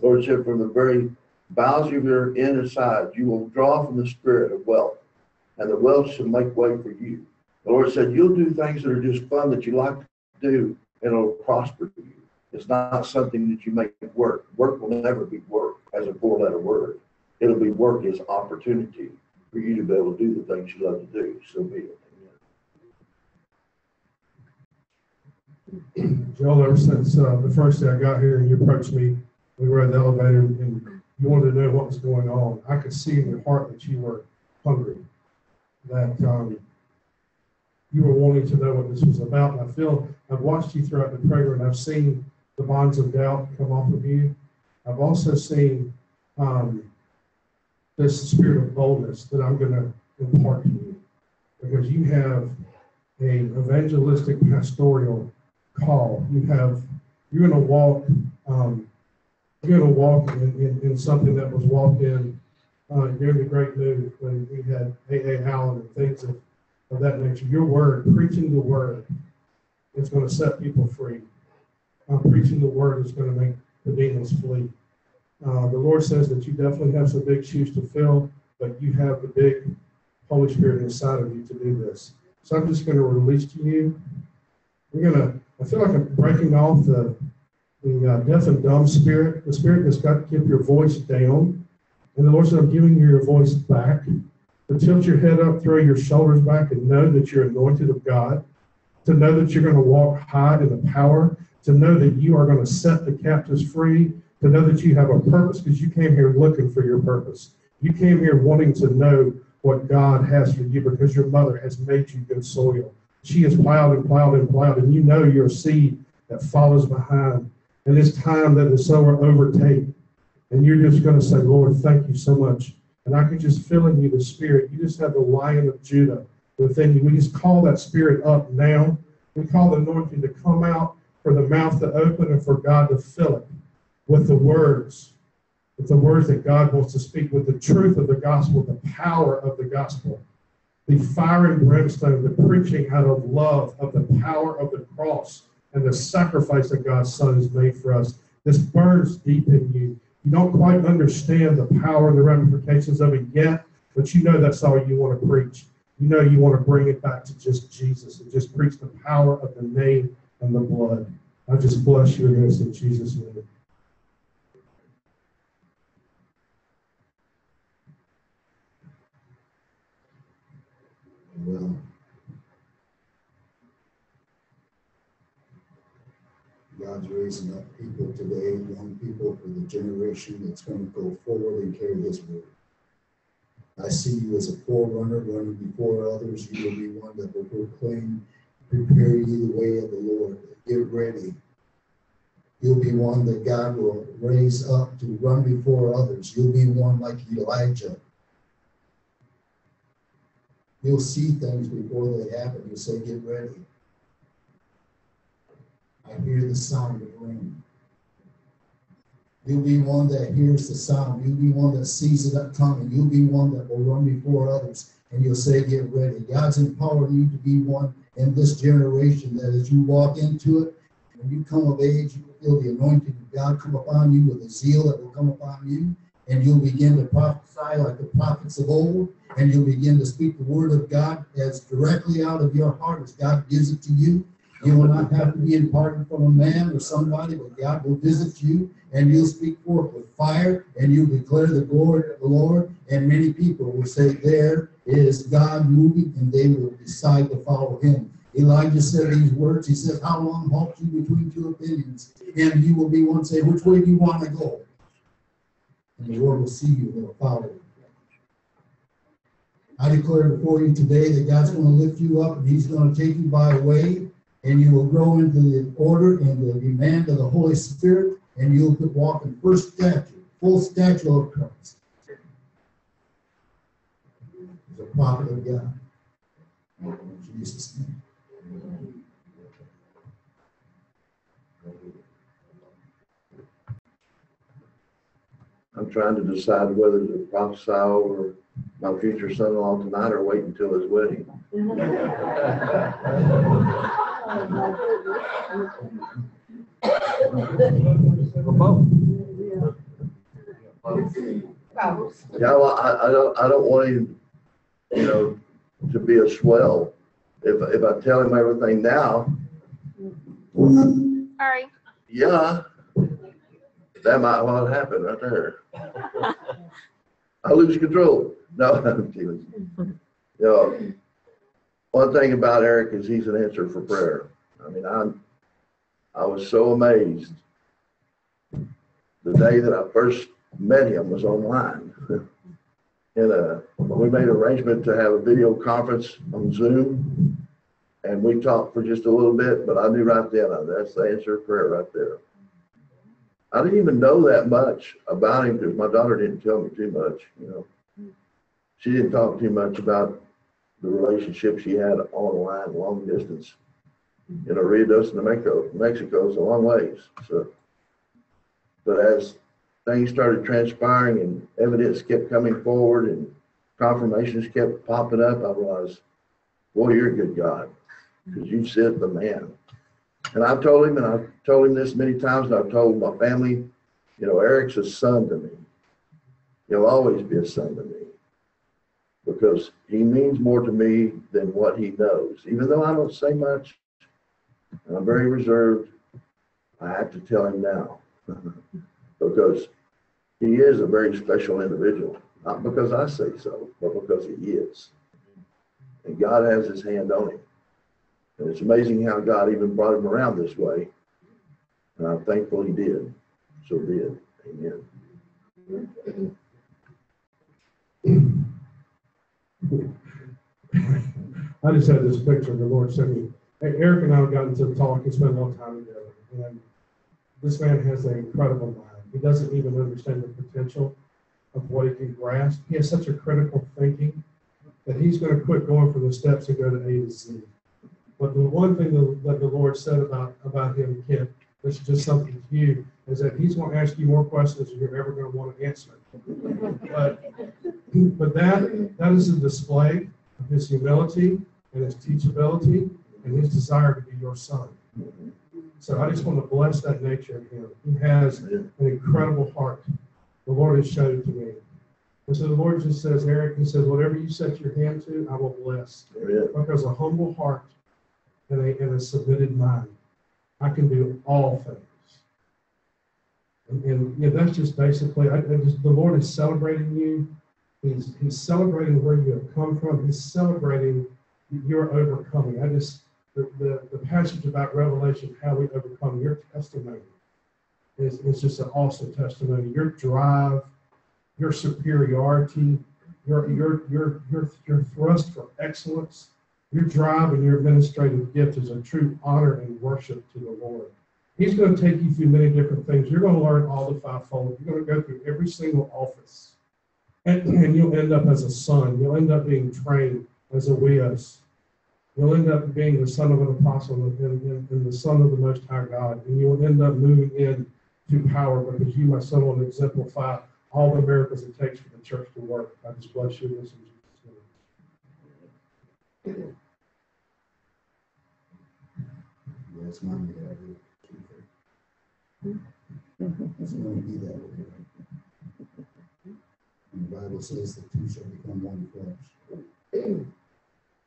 Lord said, from the very bowels of your inner side, you will draw from the spirit of wealth, and the wealth shall make way for you. The Lord said, you'll do things that are just fun that you like to do, and it'll prosper you. It's not something that you make work. Work will never be work as a four-letter word. It'll be work as opportunity for you to be able to do the things you love to do. So be it.
Joel, ever since, uh, the first day I got here and you approached me, we were at the elevator and you wanted to know what was going on. I could see in your heart that you were hungry, that, um, you were wanting to know what this was about. And I feel, I've watched you throughout the program. I've seen the bonds of doubt come off of you. I've also seen, um, this spirit of boldness that I'm gonna impart to you. Because you have a evangelistic pastoral call. You have, you're gonna walk, um, you're gonna walk in, in, in something that was walked in, uh, during the great move when we had A. A. Allen and things of, of that nature. Your word, preaching the word, is gonna set people free. Uh, preaching the word is gonna make the demons flee. Uh, the Lord says that you definitely have some big shoes to fill, but you have the big Holy Spirit inside of you to do this. So I'm just gonna release to you. We're gonna, I feel like I'm breaking off the, the uh, deaf and dumb spirit, the spirit that's got to keep your voice down. And the Lord said, I'm giving you your voice back. To tilt your head up, throw your shoulders back, and know that you're anointed of God. To know that you're going to walk high in the power. To know that you are going to set the captives free. To know that you have a purpose because you came here looking for your purpose. You came here wanting to know what God has for you because your mother has made you good soil. She has plowed and plowed and plowed, and you know you're a seed that follows behind. And it's time that the sower overtake. And you're just going to say, Lord, thank you so much. And I can just feel in you the spirit. You just have the lion of Judah within you. We just call that spirit up now. We call the anointing to come out for the mouth to open and for God to fill it with the words, with the words that God wants to speak, with the truth of the gospel, the power of the gospel, the fire and brimstone, the preaching out of love of the power of the cross and the sacrifice that God's Son has made for us. This burns deep in you. You don't quite understand the power and the ramifications of it yet, but you know that's all you want to preach. You know you want to bring it back to just Jesus and just preach the power of the name and the blood. I just bless you in this in Jesus' name.
Well, God's raising up people today, young people for the generation that's going to go forward and carry His word. I see you as a forerunner running before others. You will be one that will proclaim, prepare you the way of the Lord. Get ready. You'll be one that God will raise up to run before others. You'll be one like Elijah. You'll see things before they happen. You'll say, Get ready. I hear the sound of rain. You'll be one that hears the sound. You'll be one that sees it coming. You'll be one that will run before others and you'll say, Get ready. God's empowered you to be one in this generation that as you walk into it, when you come of age, you will feel the anointing of God come upon you with a zeal that will come upon you. And you'll begin to prophesy like the prophets of old. And you'll begin to speak the word of God as directly out of your heart as God gives it to you. You will not have to be in imparted from a man or somebody, but God will visit you and you'll speak forth with fire and you'll declare the glory of the Lord. And many people will say, There is God moving, and they will decide to follow him. Elijah said these words. He said, How long halt you between two opinions? And you will be one say, Which way do you want to go? And the Lord will see you and will follow you. I declare before you today that God's going to lift you up and He's going to take you by a way and you will grow into the order and the demand of the Holy Spirit, and you'll walk in first stature, full stature of Christ. A prophet of God. In Jesus' name.
I'm trying to decide whether to prophesy over my future son-in-law tonight or wait until his wedding. Yeah, well, I, I don't, I don't want him, you know, to be a swell. If, if I tell him everything now,
Sorry.
yeah, that might well happen right there. I lose control. No, I'm kidding. You know, one thing about Eric is he's an answer for prayer. I mean, I'm, I was so amazed. The day that I first met him was online. And, uh, we made arrangement to have a video conference on Zoom. And we talked for just a little bit, but I knew right then, uh, that's the answer to prayer right there. I didn't even know that much about him because my daughter didn't tell me too much, you know. She didn't talk too much about the relationship she had online, long distance. You know, Ruidoso New Mexico, Mexico is a long ways, so. But as things started transpiring and evidence kept coming forward and confirmations kept popping up, I realized, boy, you're a good God, because you set the man. And I've told him, and I've told him this many times, and I've told my family, you know, Eric's a son to me. He'll always be a son to me. Because he means more to me than what he knows. Even though I don't say much, and I'm very reserved, I have to tell him now. Because he is a very special individual, not because I say so, but because he is. And God has his hand on him. And it's amazing how God even brought him around this way. And I'm thankful he did. So did. Amen.
I just had this picture the Lord sent me. Eric and I have gotten to talk and spend a little time together. And this man has an incredible mind. He doesn't even understand the potential of what he can grasp. He has such a critical thinking that he's going to quit going for the steps and go to A to Z. But the one thing that, that the Lord said about, about him, Kent, this is just something to you, is that he's going to ask you more questions than you're ever going to want to answer. But, but that, that is a display of his humility and his teachability and his desire to be your son. So I just want to bless that nature in him. He has an incredible heart. The Lord has shown it to me. And so the Lord just says, Eric, he says, whatever you set your hand to, I will bless.
Amen.
Because a humble heart and a, and a submitted mind, I can do all things. And, and yeah, that's just basically, I just, the Lord is celebrating you. He's, he's celebrating where you have come from. He's celebrating your overcoming. I just, the, the, the passage about Revelation, how we overcome your testimony is, is just an awesome testimony. Your drive, your superiority, your, your, your, your, your thrust for excellence, your drive and your administrative gift is a true honor and worship to the Lord. He's going to take you through many different things. You're going to learn all the fivefold. You're going to go through every single office. And, and you'll end up as a son. You'll end up being trained as a weos. You'll end up being the son of an apostle and, and, and the son of the Most High God. And you'll end up moving in to power because you, my son, will exemplify all the miracles it takes for the church to work. I just bless you this in
Yeah. It's going to be that way. And the Bible says the two shall become one flesh.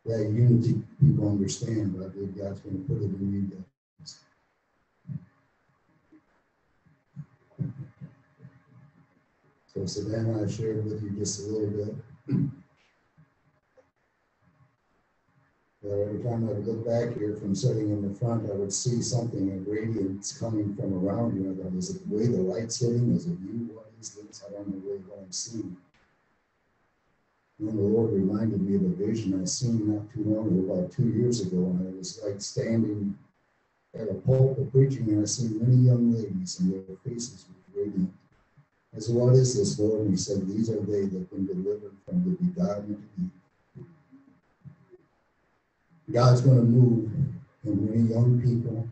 That unity people understand, but I believe God's going to put it in you guys. So Savannah, I shared with you just a little bit. But every time I would look back here from sitting in the front, I would see something, a radiance coming from around you. I thought, is it the way the light's hitting? Is it you? What is this? I don't know really what I'm seeing. And the Lord reminded me of a vision I seen not too long ago, about two years ago, and I was like standing at a pulpit preaching, and I seen many young ladies, and their faces were radiant. I said, What is this, Lord? And he said, These are they that have been delivered from the beguilement of Eve. God's going to move in many young people.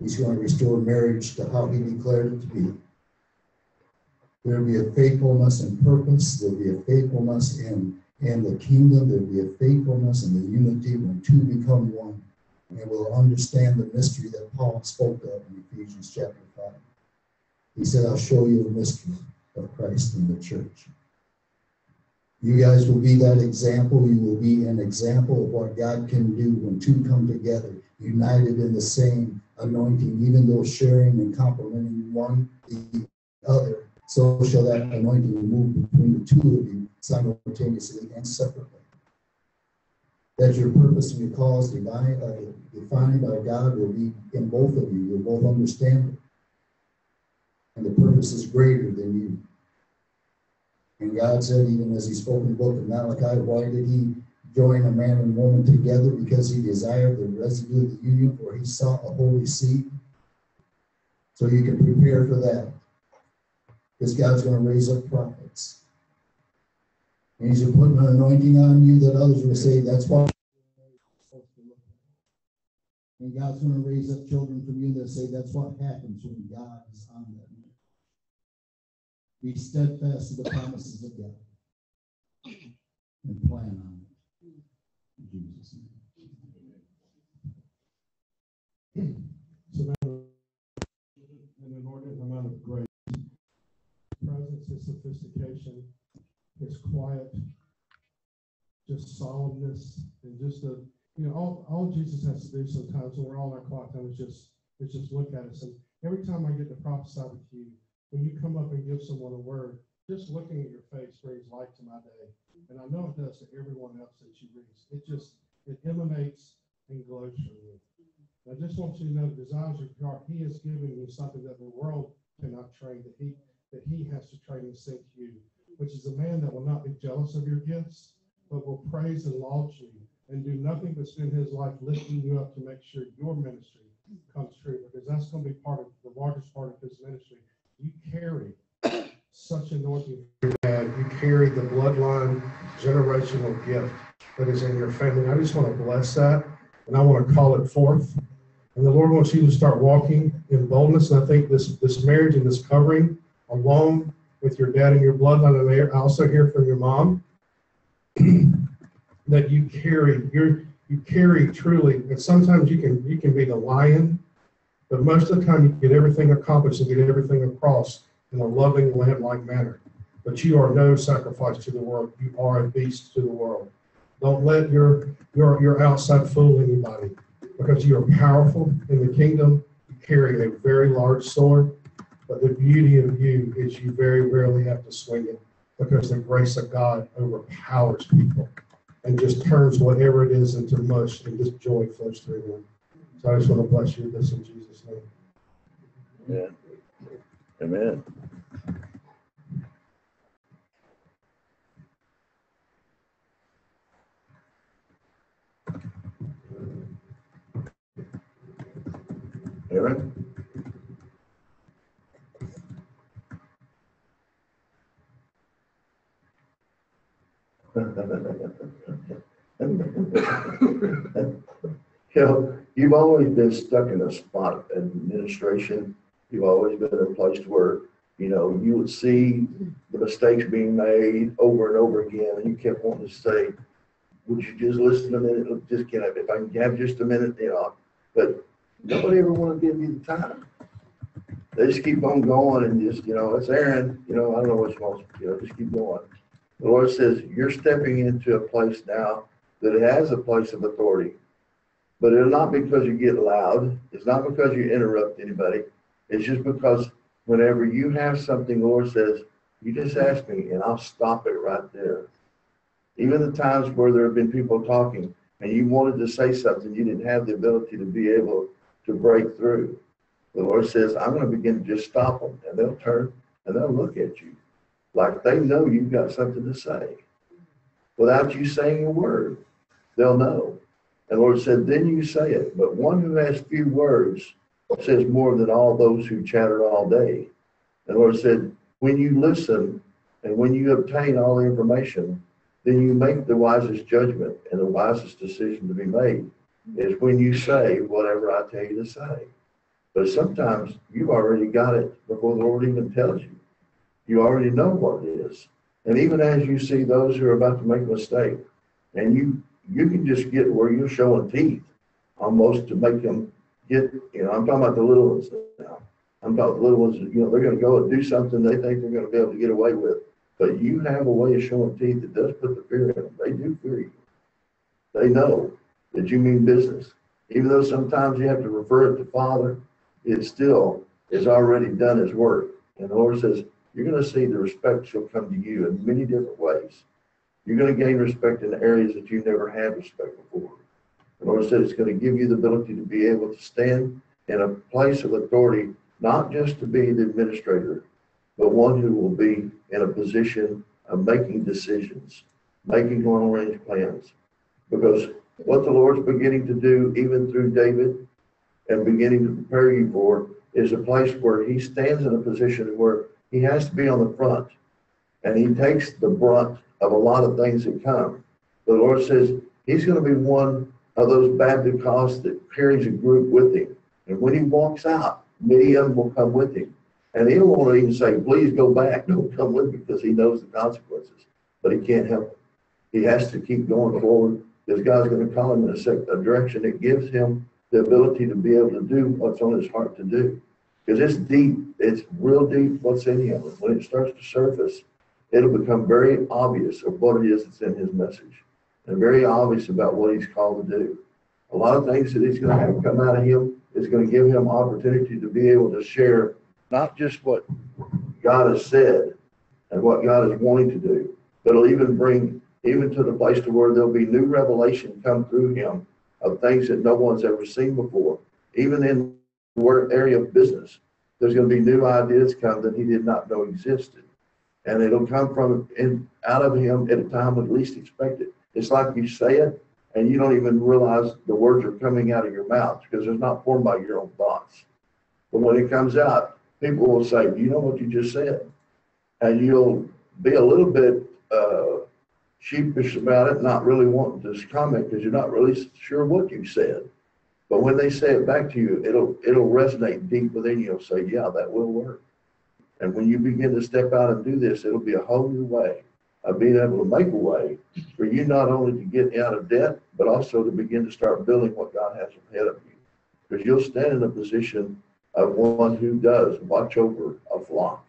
He's going to restore marriage to how he declared it to be. There'll be a faithfulness in purpose. There'll be a faithfulness in, in the kingdom. There'll be a faithfulness in the unity when two become one. and will understand the mystery that Paul spoke of in Ephesians chapter five. He said, I'll show you the mystery of Christ in the church. You guys will be that example. You will be an example of what God can do when two come together, united in the same anointing, even though sharing and complementing one the other. So shall that anointing move between the two of you simultaneously and separately. That your purpose and your cause divine, uh, defined by God will be in both of you. You'll both understand it. And the purpose is greater than you. And God said, even as he spoke in the book of Malachi, why did he join a man and woman together? Because he desired the residue of the union, for he sought a holy seed. So you can prepare for that. Because God's going to raise up prophets. And he's going to put an anointing on you that others will say, that's what. And God's going to raise up children from you that say, that's what happens when God is on them. Be steadfast to the promises of God. And plan on it. In Jesus' name.
So now, an inordinate amount of grace, presence, his sophistication, his quiet, just solemnness, and just the, you know, all, all Jesus has to do sometimes when we're all in our quiet time is just, is just look at us. And every time I get to prophesy with you, when you come up and give someone a word, just looking at your face brings light to my day. And I know it does to everyone else that you reach. It just, it emanates and glows from you. I just want you to know, the desires of your heart, he is giving you something that the world cannot train, that he, that he has to train and sink you, which is a man that will not be jealous of your gifts, but will praise and laud you and do nothing but spend his life lifting you up to make sure your ministry comes true, because that's going to be part of the largest part of his ministry. You carry such anointing your. You carry the bloodline generational gift that is in your family. I just want to bless that and I want to call it forth. And the Lord wants you to start walking in boldness. And I think this, this marriage and this covering, along with your dad and your bloodline, and I also hear from your mom, that you carry, you're, you carry truly, and sometimes you can, you can be the lion, but most of the time you get everything accomplished and get everything across in a loving, lamb-like manner. But you are no sacrifice to the world. You are a beast to the world. Don't let your, your, your outside fool anybody because you are powerful in the kingdom. You carry a very large sword, but the beauty of you is you very rarely have to swing it because the grace of God overpowers people and just turns whatever it is into mush and just joy flows through them. So I just want to bless you with this in Jesus' name.
Yeah. Amen. Aaron? Know, you've always been stuck in a spot in administration. You've always been in a place where, you know, you would see the mistakes being made over and over again, and you kept wanting to say, would you just listen a minute, just get up, if I can have just a minute, you know, but nobody ever wanted to give you the time. They just keep on going and just, you know, it's Aaron, you know, I don't know what you want, you know, just keep going. The Lord says, you're stepping into a place now that has a place of authority. But it's not because you get loud. It's not because you interrupt anybody. It's just because whenever you have something, Lord says, you just ask me and I'll stop it right there. Even the times where there have been people talking and you wanted to say something, you didn't have the ability to be able to break through. The Lord says, I'm going to begin to just stop them and they'll turn and they'll look at you like they know you've got something to say. Without you saying a word, they'll know. And the Lord said, then you say it. But one who has few words says more than all those who chatter all day. And the Lord said, when you listen and when you obtain all the information, then you make the wisest judgment and the wisest decision to be made is when you say whatever I tell you to say. But sometimes you've already got it before the Lord even tells you. You already know what it is. And even as you see those who are about to make a mistake, and you you can just get where you're showing teeth almost to make them get, you know, I'm talking about the little ones now. I'm talking about the little ones, that, you know, they're gonna go and do something they think they're gonna be able to get away with. But you have a way of showing teeth that does put the fear in them. They do fear you. They know that you mean business. Even though sometimes you have to refer it to Father, it still has already done his work. And the Lord says, you're gonna see the respect shall come to you in many different ways. You're gonna gain respect in areas that you never had respect before. The Lord said it's gonna give you the ability to be able to stand in a place of authority, not just to be the administrator, but one who will be in a position of making decisions, making long-range plans. Because what the Lord's beginning to do, even through David, and beginning to prepare you for, is a place where he stands in a position where he has to be on the front. And he takes the brunt of a lot of things that come. The Lord says he's going to be one of those Baptist costs that carries a group with him. And when he walks out, many of them will come with him. And he won't even say, please go back, don't come with me, because he knows the consequences. But he can't help it. He has to keep going forward, because God's going to call him in a, sec- a direction that gives him the ability to be able to do what's on his heart to do. Because it's deep, it's real deep what's in him. And when it starts to surface, it'll become very obvious of what it is that's in his message. And very obvious about what he's called to do. A lot of things that he's going to have come out of him is going to give him opportunity to be able to share not just what God has said and what God is wanting to do, but it'll even bring even to the place to where there'll be new revelation come through him of things that no one's ever seen before. Even in the area of business, there's going to be new ideas come that he did not know existed. And it'll come from in out of him at a time when least expected. It's like you say it and you don't even realize the words are coming out of your mouth because it's not formed by your own thoughts. But when it comes out, people will say, you know what you just said? And you'll be a little bit uh, sheepish about it, not really wanting to comment because you're not really sure what you said. But when they say it back to you, it'll it'll resonate deep within you. You'll say, yeah, that will work. And when you begin to step out and do this, it'll be a whole new way of being able to make a way for you not only to get out of debt, but also to begin to start building what God has ahead of you. Because you'll stand in a position of one who does watch over a flock.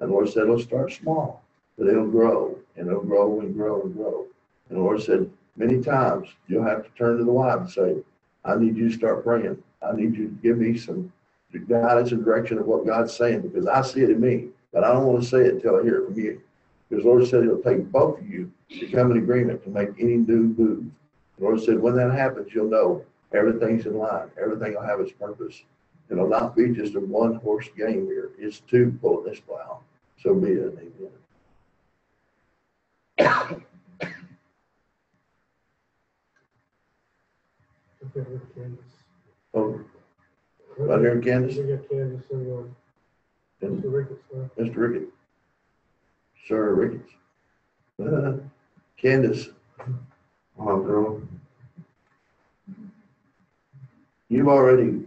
And the Lord said, it'll start small, but it'll grow and it'll grow and grow and grow. And the Lord said, many times you'll have to turn to the wife and say, I need you to start praying. I need you to give me some guidance and direction of what God's saying because I see it in me, but I don't want to say it until I hear it from you. Because the Lord said it'll take both of you to come in agreement to make any new move. The Lord said, when that happens, you'll know everything's in line. Everything will have its purpose. It'll not be just a one horse game here. It's two pulling this plow. So be it. Amen.
Okay, with Candace.
Oh, right here, Candace,
We got Candace and, uh,
and
Mr. Ricketts, uh,
Mr. Ricketts. Sir Ricketts. Uh, Candace. Oh, girl. You've already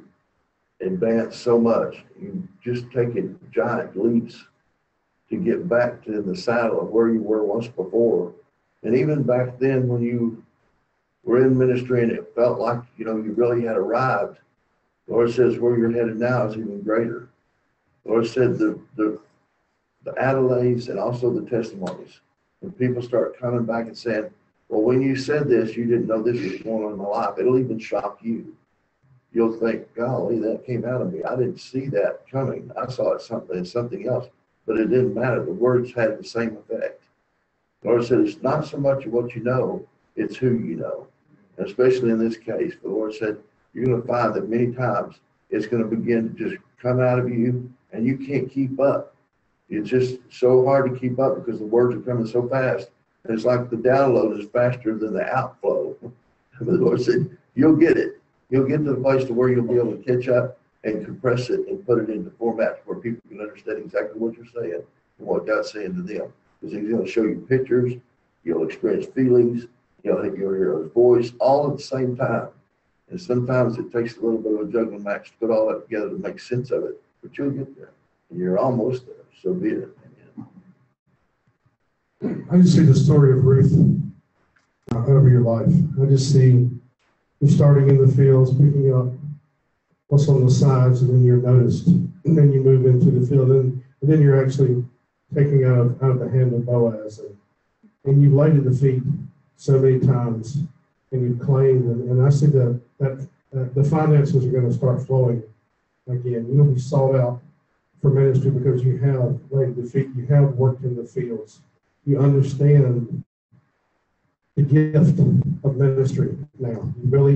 advanced so much. You've just taken giant leaps to get back to the saddle of where you were once before. And even back then, when you were in ministry and it felt like, you know, you really had arrived, Lord says where you're headed now is even greater. Lord said the, the, the accolades and also the testimonies. When people start coming back and saying, well, when you said this, you didn't know this was going on in my life. It'll even shock you. You'll think, golly, that came out of me. I didn't see that coming. I saw it something, something else, but it didn't matter. The words had the same effect. Lord said, it's not so much of what you know, it's who you know. And especially in this case, the Lord said, you're going to find that many times it's going to begin to just come out of you and you can't keep up. It's just so hard to keep up because the words are coming so fast. And it's like the download is faster than the outflow. The Lord said, you'll get it. You'll get to the place to where you'll be able to catch up and compress it and put it into formats where people can understand exactly what you're saying and what God's saying to them. Because He's going to show you pictures, you'll experience feelings, you'll hear His voice all at the same time. And sometimes it takes a little bit of a juggling match to put all that together to make sense of it, but you'll get there. And you're almost there. So be it.
I just see the story of Ruth uh, over your life. I just see you're starting in the fields, picking up what's on the sides, and then you're noticed. And then you move into the field, and, and then you're actually taking out of, out of the hand of Boaz. And, and you've laid at the feet so many times, and you claim, and, and I see that, that, that the finances are gonna start flowing again. You'll be sought out for ministry because you have laid the feet, you have worked in the fields. You understand the gift of ministry now. You really,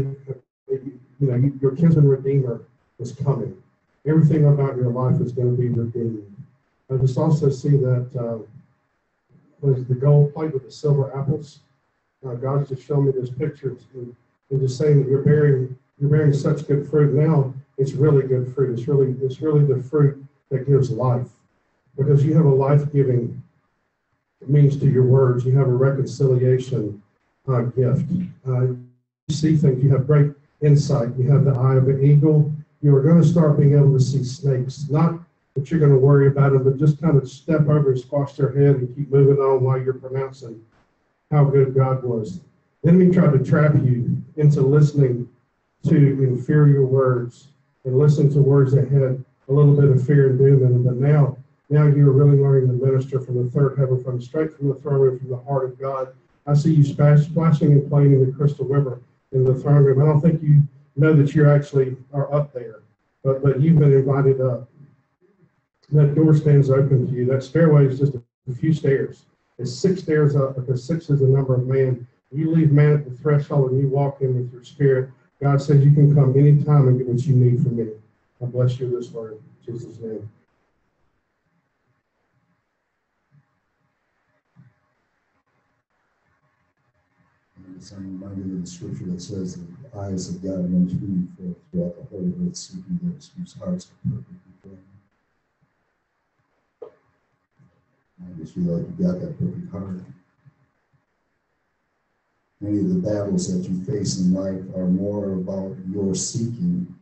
you know, you- your kinsman redeemer is coming. Everything about your life is going to be redeemed. I just also see that, uh, was the gold plate with the silver apples. Uh, God's just showing me this picture and, and just saying that you're bearing, you're bearing such good fruit. Now it's really good fruit. It's really, it's really the fruit that gives life because you have a life-giving means to your words. You have a reconciliation uh, gift. Uh, you see things. You have great insight. You have the eye of an eagle. You are going to start being able to see snakes. Not that you're going to worry about them, but just kind of step over and squash their head and keep moving on while you're pronouncing how good God was. The enemy tried to trap you into listening to inferior words and listening to words that had a little bit of fear and doom in them. But now, now you're really learning to minister from the third heaven, from straight from the throne room, from the heart of God. I see you splash, splashing and playing in the crystal river in the throne room. I don't think you know that you actually are up there, but but you've been invited up. That door stands open to you. That stairway is just a few stairs. It's six stairs up because six is the number of man. You leave man at the threshold and you walk in with your spirit. God says you can come anytime and get what you need from me. I bless you this word. In Jesus' name.
And it's reminded of the scripture that says the eyes of God run to and fro throughout the whole earth, seeking those whose hearts are perfect before him. I just feel like you got that perfect heart. Many of the battles that you face in life are more about your seeking.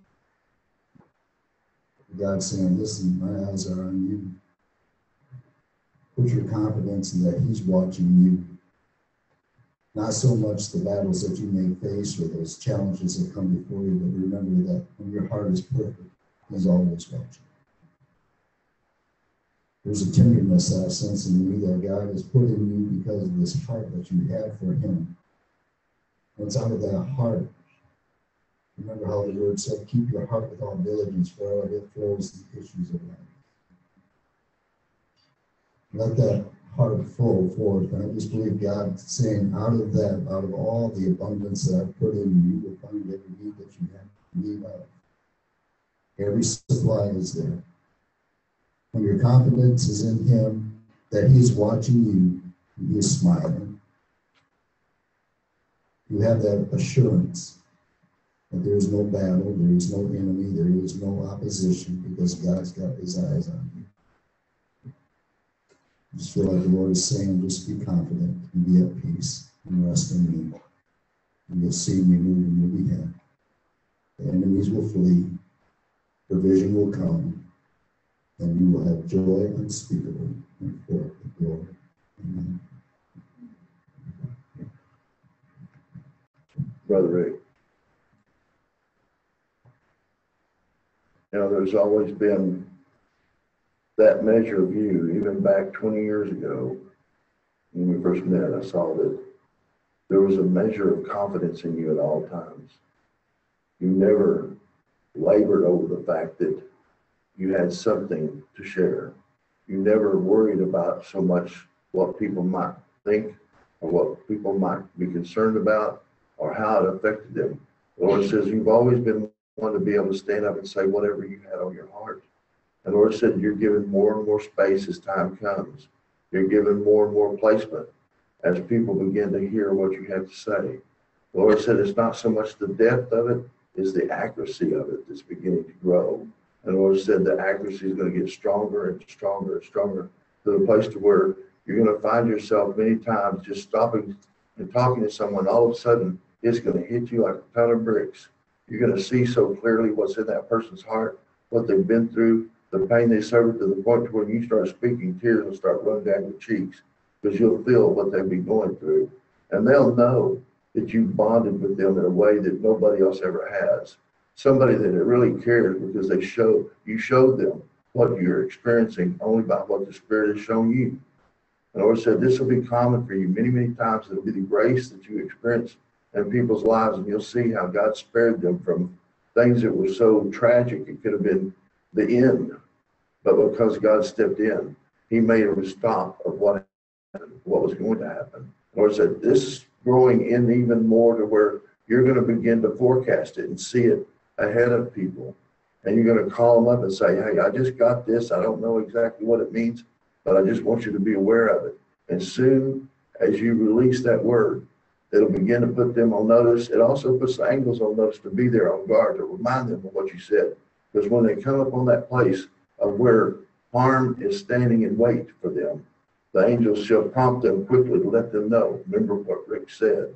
God saying, listen, my eyes are on you. Put your confidence in that he's watching you. Not so much the battles that you may face or those challenges that come before you, but remember that when your heart is perfect, he's always watching. There's a tenderness I sense in me that God has put in you because of this heart that you have for him. And it's out of that heart. Remember how the word said, keep your heart with all diligence, for it flows the issues of life. Let that heart flow forth. And I just believe God saying, out of that, out of all the abundance that I've put in you, you will find every need that you have need of. Every supply is there. When your confidence is in Him, that He is watching you, and He is smiling. You have that assurance that there is no battle, there is no enemy, there is no opposition, because God's got His eyes on you. Just feel like the Lord is saying, just be confident and be at peace and rest in me. And you'll see me move in your behalf. The enemies will flee, provision will come, and you will have joy unspeakable and glory. Amen.
Brother Rick. You know, there's always been that measure of you, even back twenty years ago, when we first met, I saw that there was a measure of confidence in you at all times. You never labored over the fact that you had something to share. You never worried about so much what people might think or what people might be concerned about or how it affected them. The Lord says you've always been one to be able to stand up and say whatever you had on your heart. And Lord said you're given more and more space as time comes. You're given more and more placement as people begin to hear what you have to say. The Lord said it's not so much the depth of it, it's the accuracy of it that's beginning to grow. And the Lord said the accuracy is going to get stronger and stronger and stronger to the place to where you're going to find yourself many times just stopping and talking to someone. All of a sudden, it's going to hit you like a ton of bricks. You're going to see so clearly what's in that person's heart, what they've been through, the pain they suffered to the point to when you start speaking, tears will start running down your cheeks because you'll feel what they've been going through. And they'll know that you bonded with them in a way that nobody else ever has. Somebody that really cares because they show, you showed them what you're experiencing only by what the Spirit has shown you. And the Lord said, this will be common for you many, many times. It'll be the grace that you experience in people's lives, and you'll see how God spared them from things that were so tragic. It could have been the end, but because God stepped in, He made a stop of what what was going to happen. Lord said, this is growing in even more to where you're going to begin to forecast it and see it ahead of people. And you're going to call them up and say, hey, I just got this. I don't know exactly what it means, but I just want you to be aware of it. And soon as you release that word, it'll begin to put them on notice. It also puts the angels on notice to be there on guard to remind them of what you said. Because when they come up on that place of where harm is standing in wait for them, the angels shall prompt them quickly to let them know. Remember what Rick said.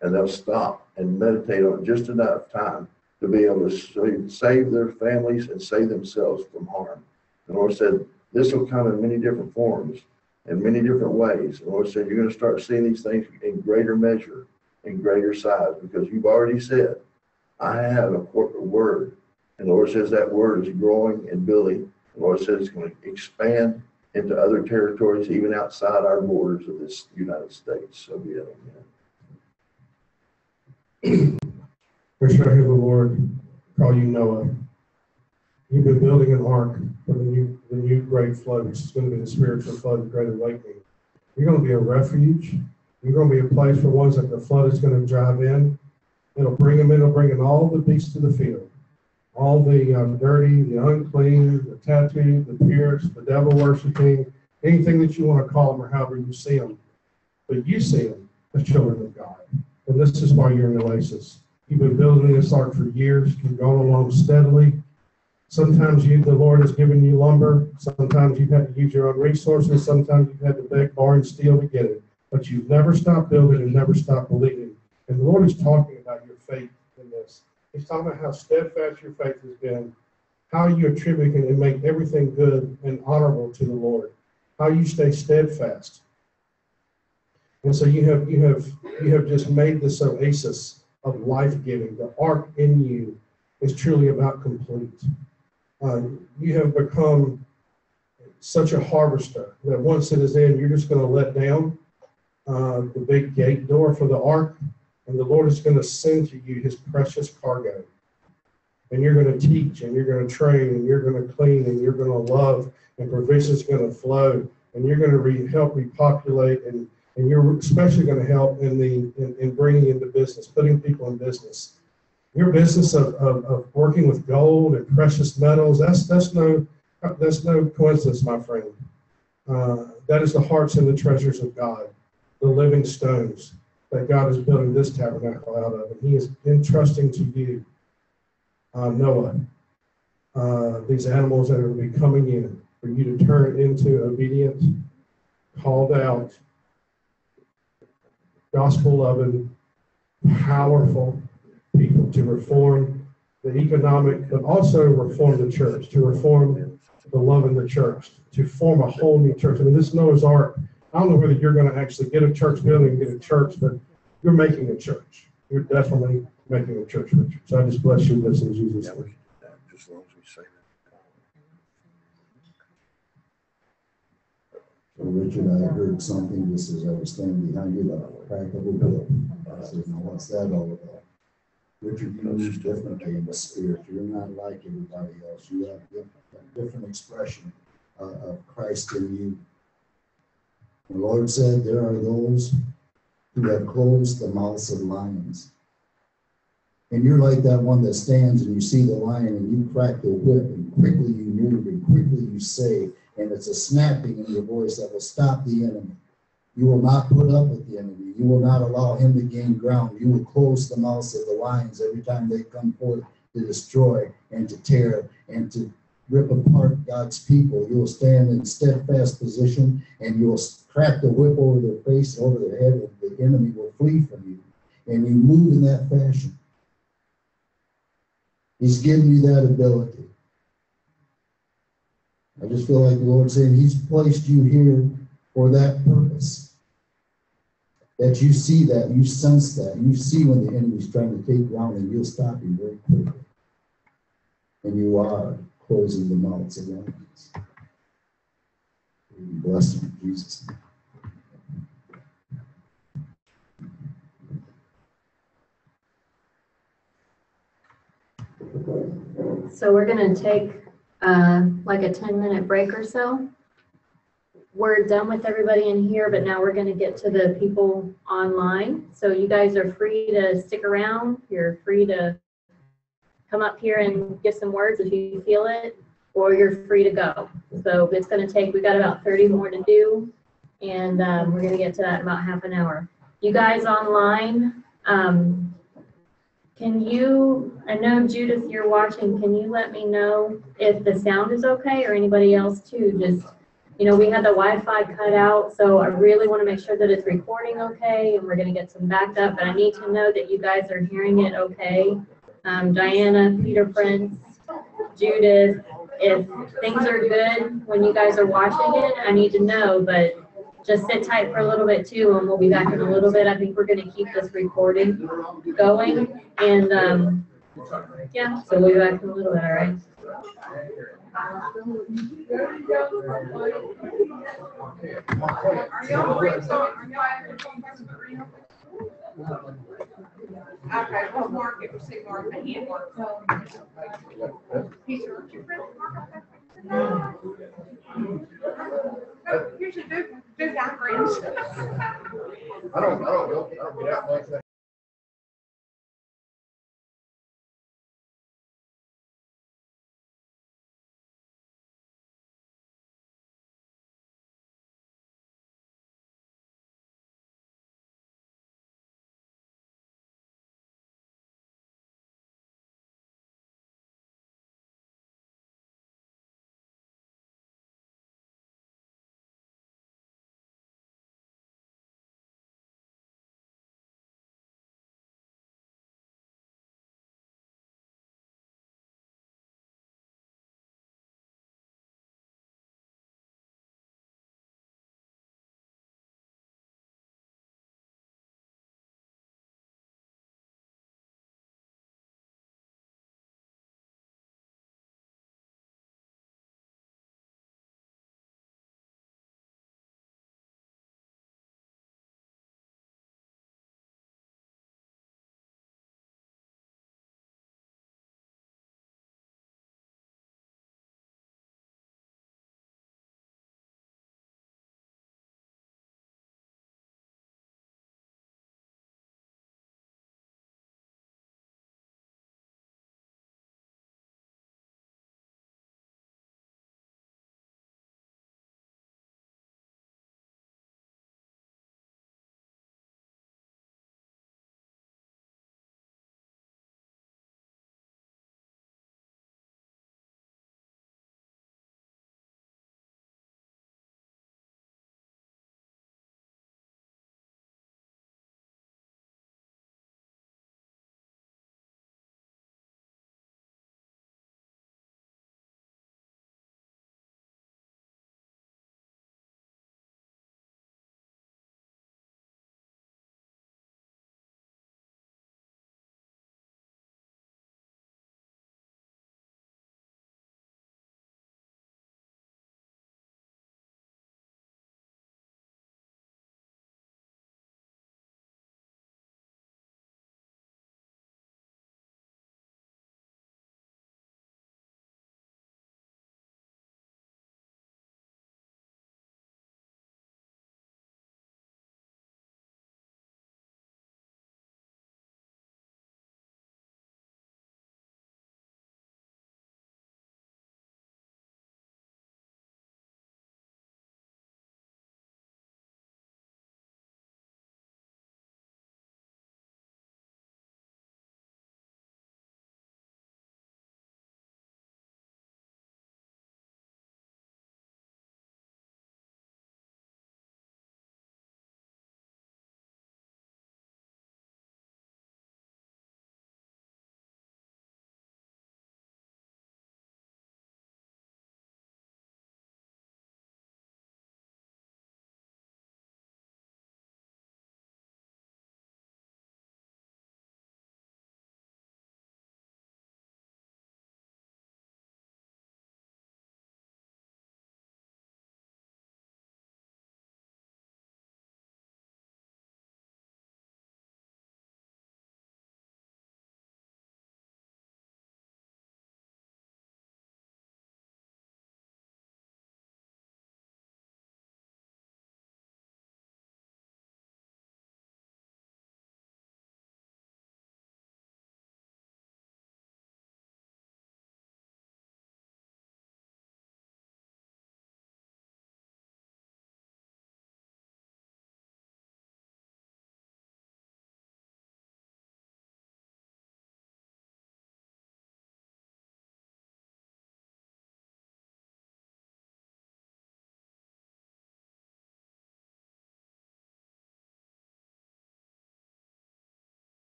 And they'll stop and meditate on it just enough time to be able to save, their families and save themselves from harm. The Lord said, this will come in many different forms, in many different ways. The Lord said, you're going to start seeing these things in greater measure, in greater size, because you've already said, I have a corporate word. And the Lord says that word is growing and building. The Lord says it's going to expand into other territories, even outside our borders of this United States. So be it. Amen.
First, I hear the Lord call you Noah. You've been building an ark for the new, the new great flood, which is going to be the spiritual flood, the great awakening. You're going to be a refuge. You're going to be a place for ones that the flood is going to drive in. It'll bring them in. It'll bring in all the beasts of the field, all the um, dirty, the unclean, the tattooed, the pierced, the devil worshiping, anything that you want to call them or however you see them. But you see them as children of God. And this is why you're in Oasis. You've been building this ark for years. You've gone along steadily. Sometimes you, the Lord has given you lumber. Sometimes you've had to use your own resources. Sometimes you've had to beg, borrow, and steal to get it. But you've never stopped building and never stopped believing. And the Lord is talking about your faith in this. He's talking about how steadfast your faith has been, how you attribute and make everything good and honorable to the Lord, how you stay steadfast. And so you have you have you have just made this oasis of life giving. The ark in you is truly about complete. Uh, you have become such a harvester that once it is in, you're just going to let down uh, the big gate door for the ark, and the Lord is going to send to you His precious cargo. And you're going to teach, and you're going to train, and you're going to clean, and you're going to love, and provision's going to flow, and you're going to re- help repopulate and and you're especially going to help in the in, in bringing into business, putting people in business. Your business of, of, of working with gold and precious metals, that's that's no that's no coincidence, my friend. Uh, that is the hearts and the treasures of God, the living stones that God is building this tabernacle out of. And He is entrusting to you, uh, Noah, uh, these animals that are going to be coming in for you to turn into obedient, called out, gospel loving, powerful people to reform the economic, but also reform the church, to reform the love in the church, to form a whole new church. I mean, this Noah's Ark, I don't know whether you're going to actually get a church building, get a church, but you're making a church. You're definitely making a church, Richard. So I just bless you with this in Jesus' name.
as long as we say that.
Richard, I heard something just as I was standing behind you, about a crack of a bill. I said, now what's that all about? Richard, you move differently in the spirit. You're not like everybody else. You have a different expression uh, of Christ in you. The Lord said, there are those who have closed the mouths of lions. And you're like that one that stands and you see the lion and you crack the whip and quickly you move and quickly you say, and it's a snapping in your voice that will stop the enemy. You will not put up with the enemy. You will not allow him to gain ground. You will close the mouths of the lions every time they come forth to destroy and to tear and to rip apart God's people. You will stand in steadfast position and you will crack the whip over their face, over their head, and the enemy will flee from you. And you move in that fashion. He's given you that ability. I just feel like the Lord saying He's placed you here for that purpose. that you see that, you sense that, you see when the enemy's trying to take ground and you'll stop him very quickly. And you are closing the mouths of enemies. Bless in Jesus.
So we're gonna take, uh, like a ten-minute break or so. We're done with everybody in here, but now we're gonna get to the people online. So you guys are free to stick around. You're free to come up here and give some words if you feel it, or you're free to go. So it's gonna take, we got about thirty more to do, and, um, we're gonna get to that in about half an hour. You guys online, um, can you, I know Judith, you're watching, can you let me know if the sound is okay or anybody else too? Just, you know, we had the Wi-Fi cut out, so I really want to make sure that it's recording okay and we're gonna get some backup, but I need to know that you guys are hearing it okay. Um, Diana, Peter Prince, Judith, if things are good when you guys are watching it, I need to know, but just sit tight for a little bit too, and we'll be back in a little bit. I think we're gonna keep this recording going, and, um, yeah, so we'll be back in a little bit, all right?
To to? Okay, well, Mark, it was, Mark, the. He's Mark. Usually do, do diagrams.
I don't, I don't I don't get out much.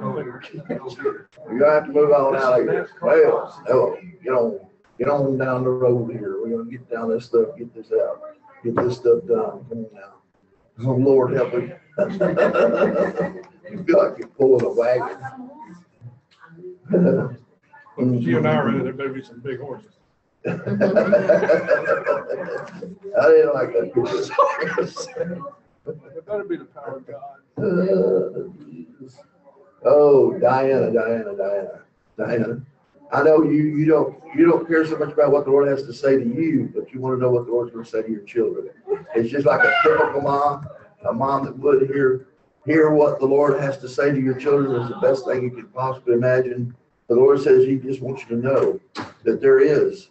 You're gonna have to move on out of here. Well, no, get on, get on down the road here. We're gonna get down this stuff, get this out, get this stuff done. Come on now. Oh, Lord help me. You feel like you're pulling a wagon.
If you and I are in it, there better be some big horses.
I didn't like that picture.
It better be the power of God.
Oh, Oh, Diana, Diana, Diana, Diana. I know you, you don't, you don't care so much about what the Lord has to say to you, but you want to know what the Lord's going to say to your children. It's just like a typical mom, a mom that would hear, hear what the Lord has to say to your children is the best thing you could possibly imagine. The Lord says He just wants you to know that there is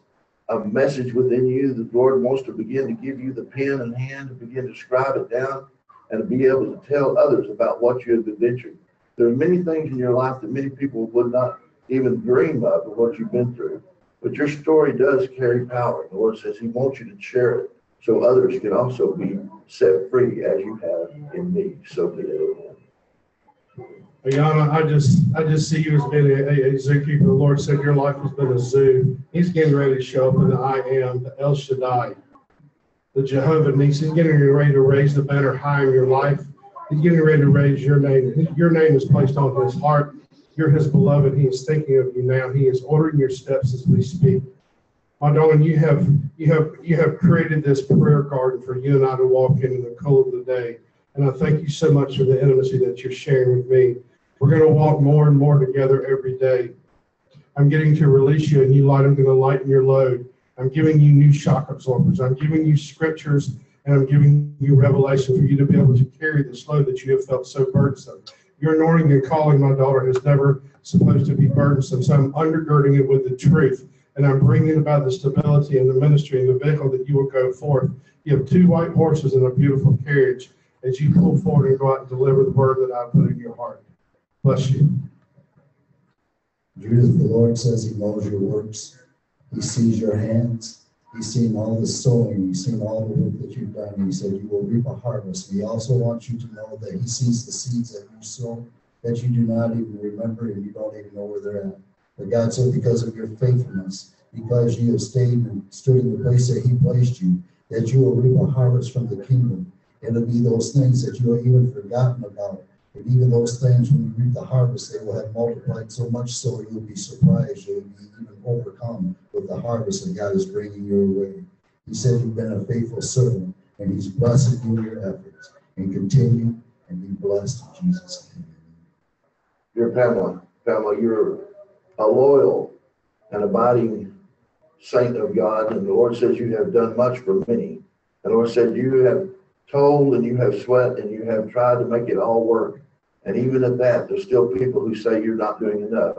a message within you that the Lord wants to begin to give you the pen and hand to begin to scribe it down and to be able to tell others about what you have adventured. There are many things in your life that many people would not even dream of, of what you've been through. But your story does carry power. The Lord says He wants you to share it so others can also be set free as you have in me. So be it.
Ayana, I just, I just see you as being a, a- a zookeeper. The Lord said your life has been a zoo. He's getting ready to show up in the I am, the El Shaddai, the Jehovah Nissi. He's getting ready to raise the banner high in your life. He's getting ready to raise your name. Your name is placed on his heart. You're his beloved. He is thinking of you now. He is ordering your steps as we speak. My darling, you have, you have, you have created this prayer garden for you and I to walk in in the cool of the day. And I thank you so much for the intimacy that you're sharing with me. We're going to walk more and more together every day. I'm getting to release you a new light. I'm going to lighten your load. I'm giving you new shock absorbers. I'm giving you scriptures and I'm giving you revelation for you to be able to carry this load that you have felt so burdensome. Your anointing and calling, my daughter, is never supposed to be burdensome. So I'm undergirding it with the truth. And I'm bringing about the stability and the ministry and the vehicle that you will go forth. You have two white horses and a beautiful carriage as you pull forward and go out and deliver the word that I put in your heart. Bless you.
Judith, the Lord says he knows your works. He sees your hands. He's seen all the sowing. He's seen all the work that you've done. He said you will reap a harvest. He also wants you to know that he sees the seeds that you sow that you do not even remember and you don't even know where they're at. But God said because of your faithfulness, because you have stayed and stood in the place that he placed you, that you will reap a harvest from the kingdom. It'll be those things that you have even forgotten about. And even those things, when you reap the harvest, they will have multiplied so much so you'll be surprised. You'll be even overcome with the harvest that God is bringing your way. He said you've been a faithful servant, and He's blessing you your efforts. And continue and be blessed in Jesus' name.
You're Pamela. Pamela, you're a loyal and abiding saint of God, and the Lord says you have done much for many. The Lord said you have told and you have sweat and you have tried to make it all work. And even at that, there's still people who say you're not doing enough.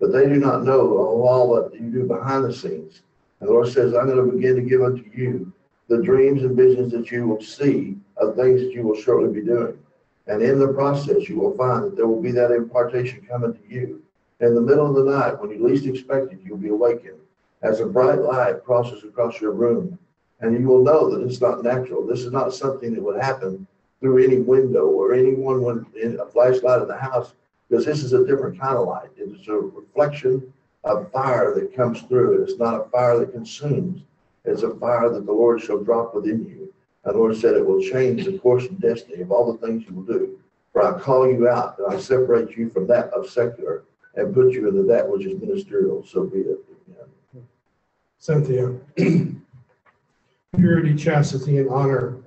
But they do not know all that you do behind the scenes. And the Lord says, I'm going to begin to give unto you the dreams and visions that you will see of things that you will surely be doing. And in the process, you will find that there will be that impartation coming to you. In the middle of the night, when you least expect it, you'll be awakened as a bright light crosses across your room. And you will know that it's not natural. This is not something that would happen through any window or anyone with a flashlight in the house, because this is a different kind of light. It is a reflection of fire that comes through. It's not a fire that consumes. It's a fire that the Lord shall drop within you. And the Lord said it will change the course and destiny of all the things you will do. For I call you out and I separate you from that of secular and put you into that which is ministerial. So be it. Amen.
Cynthia. Purity, chastity, and honor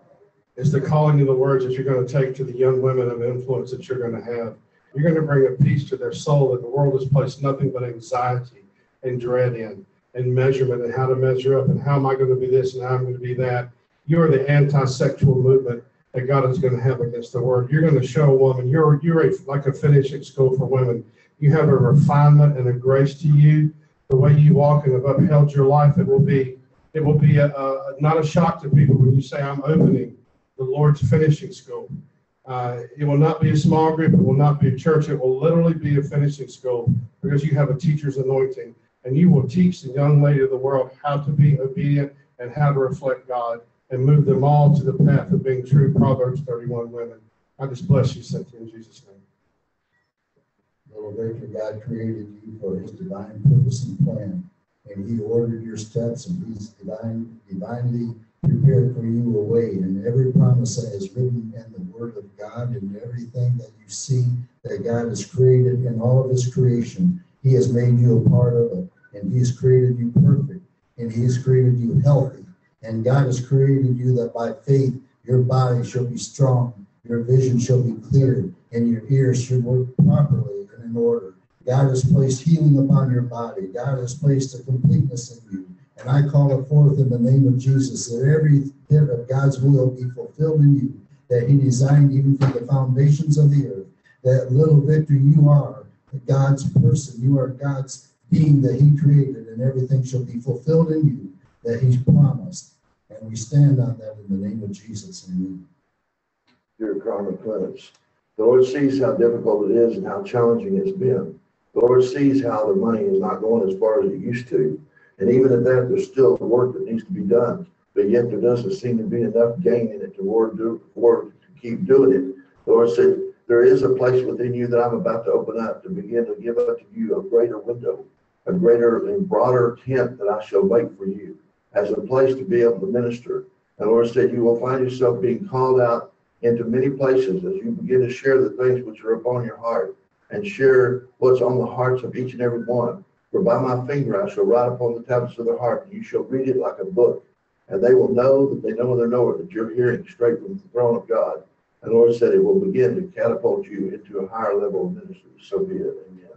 is the calling of the words that you're going to take to the young women of influence that you're going to have. You're going to bring a peace to their soul that the world has placed nothing but anxiety and dread in, and measurement and how to measure up and how am I going to be this and how I'm going to be that. You're the anti-sexual movement that God is going to have against the world. You're going to show a woman, you're, you're a, like a finishing school for women. You have a refinement and a grace to you. The way you walk and have upheld your life, it will be, it will be a, a, not a shock to people when you say, I'm opening the Lord's finishing school. Uh, it will not be a small group. It will not be a church. It will literally be a finishing school because you have a teacher's anointing and you will teach the young lady of the world how to be obedient and how to reflect God and move them all to the path of being true Proverbs 31 women. I just bless you, Cynthia, in Jesus' name.
Little Victor, God created you for his divine purpose and plan. And he ordered your steps and he's divine, divinely prepared for you a way. And every promise that is written in the word of God and everything that you see that God has created in all of his creation, he has made you a part of it. And he has created you perfect and he has created you healthy. And God has created you that by faith your body shall be strong, your vision shall be clear, and your ears should work properly and in order. God has placed healing upon your body. God has placed a completeness in you. And I call it forth in the name of Jesus that every bit of God's will be fulfilled in you that He designed even from the foundations of the earth. That little victor, you are God's person. You are God's being that He created, and everything shall be fulfilled in you that He's promised. And we stand on that in the name of Jesus. Amen.
Dear Carmen Clements, the Lord sees how difficult it is and how challenging it's been. The Lord sees how the money is not going as far as it used to. And even at that, there's still work that needs to be done. But yet there doesn't seem to be enough gain in it to work, do, work, to keep doing it. The Lord said, there is a place within you that I'm about to open up to begin to give unto you a greater window, a greater and broader tent that I shall make for you as a place to be able to minister. And Lord said, you will find yourself being called out into many places as you begin to share the things which are upon your heart and share what's on the hearts of each and every one. For by my finger I shall write upon the tablets of their heart, and you shall read it like a book. And they will know that they know their knower, that you're hearing straight from the throne of God. And the Lord said it will begin to catapult you into a higher level of ministry. So be it. Amen.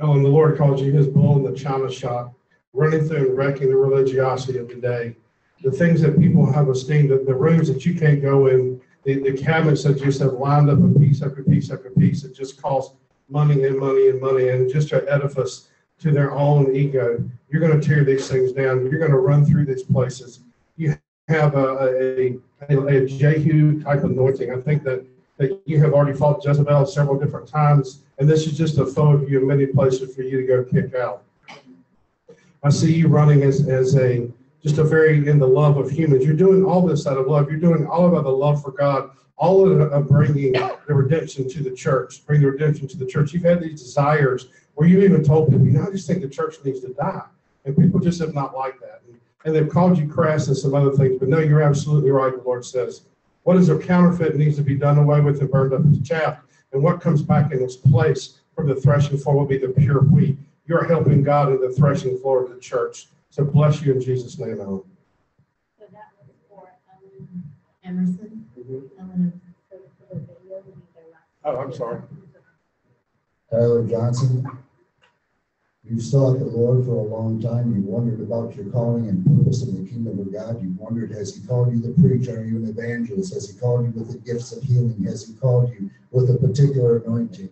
Oh, and the Lord calls you his bull in the china shop, running through and wrecking the religiosity of the day. The things that people have esteemed, the, the rooms that you can't go in, the, the cabinets that just have lined up a piece after piece after piece, it just costs money and money and money and just an edifice to their own ego. You're going to tear these things down. You're going to run through these places. You have a, a, a, a Jehu type anointing. I think that, that you have already fought Jezebel several different times, and this is just a photo of you in many places for you to go kick out. I see you running as, as a just a very in the love of humans. You're doing all this out of love. You're doing all about the love for God, all of, of bringing the redemption to the church, bring the redemption to the church. You've had these desires where you even told people, you know, I just think the church needs to die. And people just have not liked that. And, and they've called you crass and some other things, but no, you're absolutely right. The Lord says, what is a counterfeit needs to be done away with and burned up as chaff. And what comes back in its place from the threshing floor will be the pure wheat. You're helping God in the threshing floor of the church. So bless you in Jesus' name, Ellen.
So that was for Ellen Emerson. Mm-hmm. Ellen, so for the video, will be their last.
Oh, I'm sorry.
Tyler Johnson, you've sought the Lord for a long time. You wondered about your calling and purpose in the kingdom of God. You wondered, has he called you the preacher? Are you an evangelist? Has he called you with the gifts of healing? Has he called you with a particular anointing?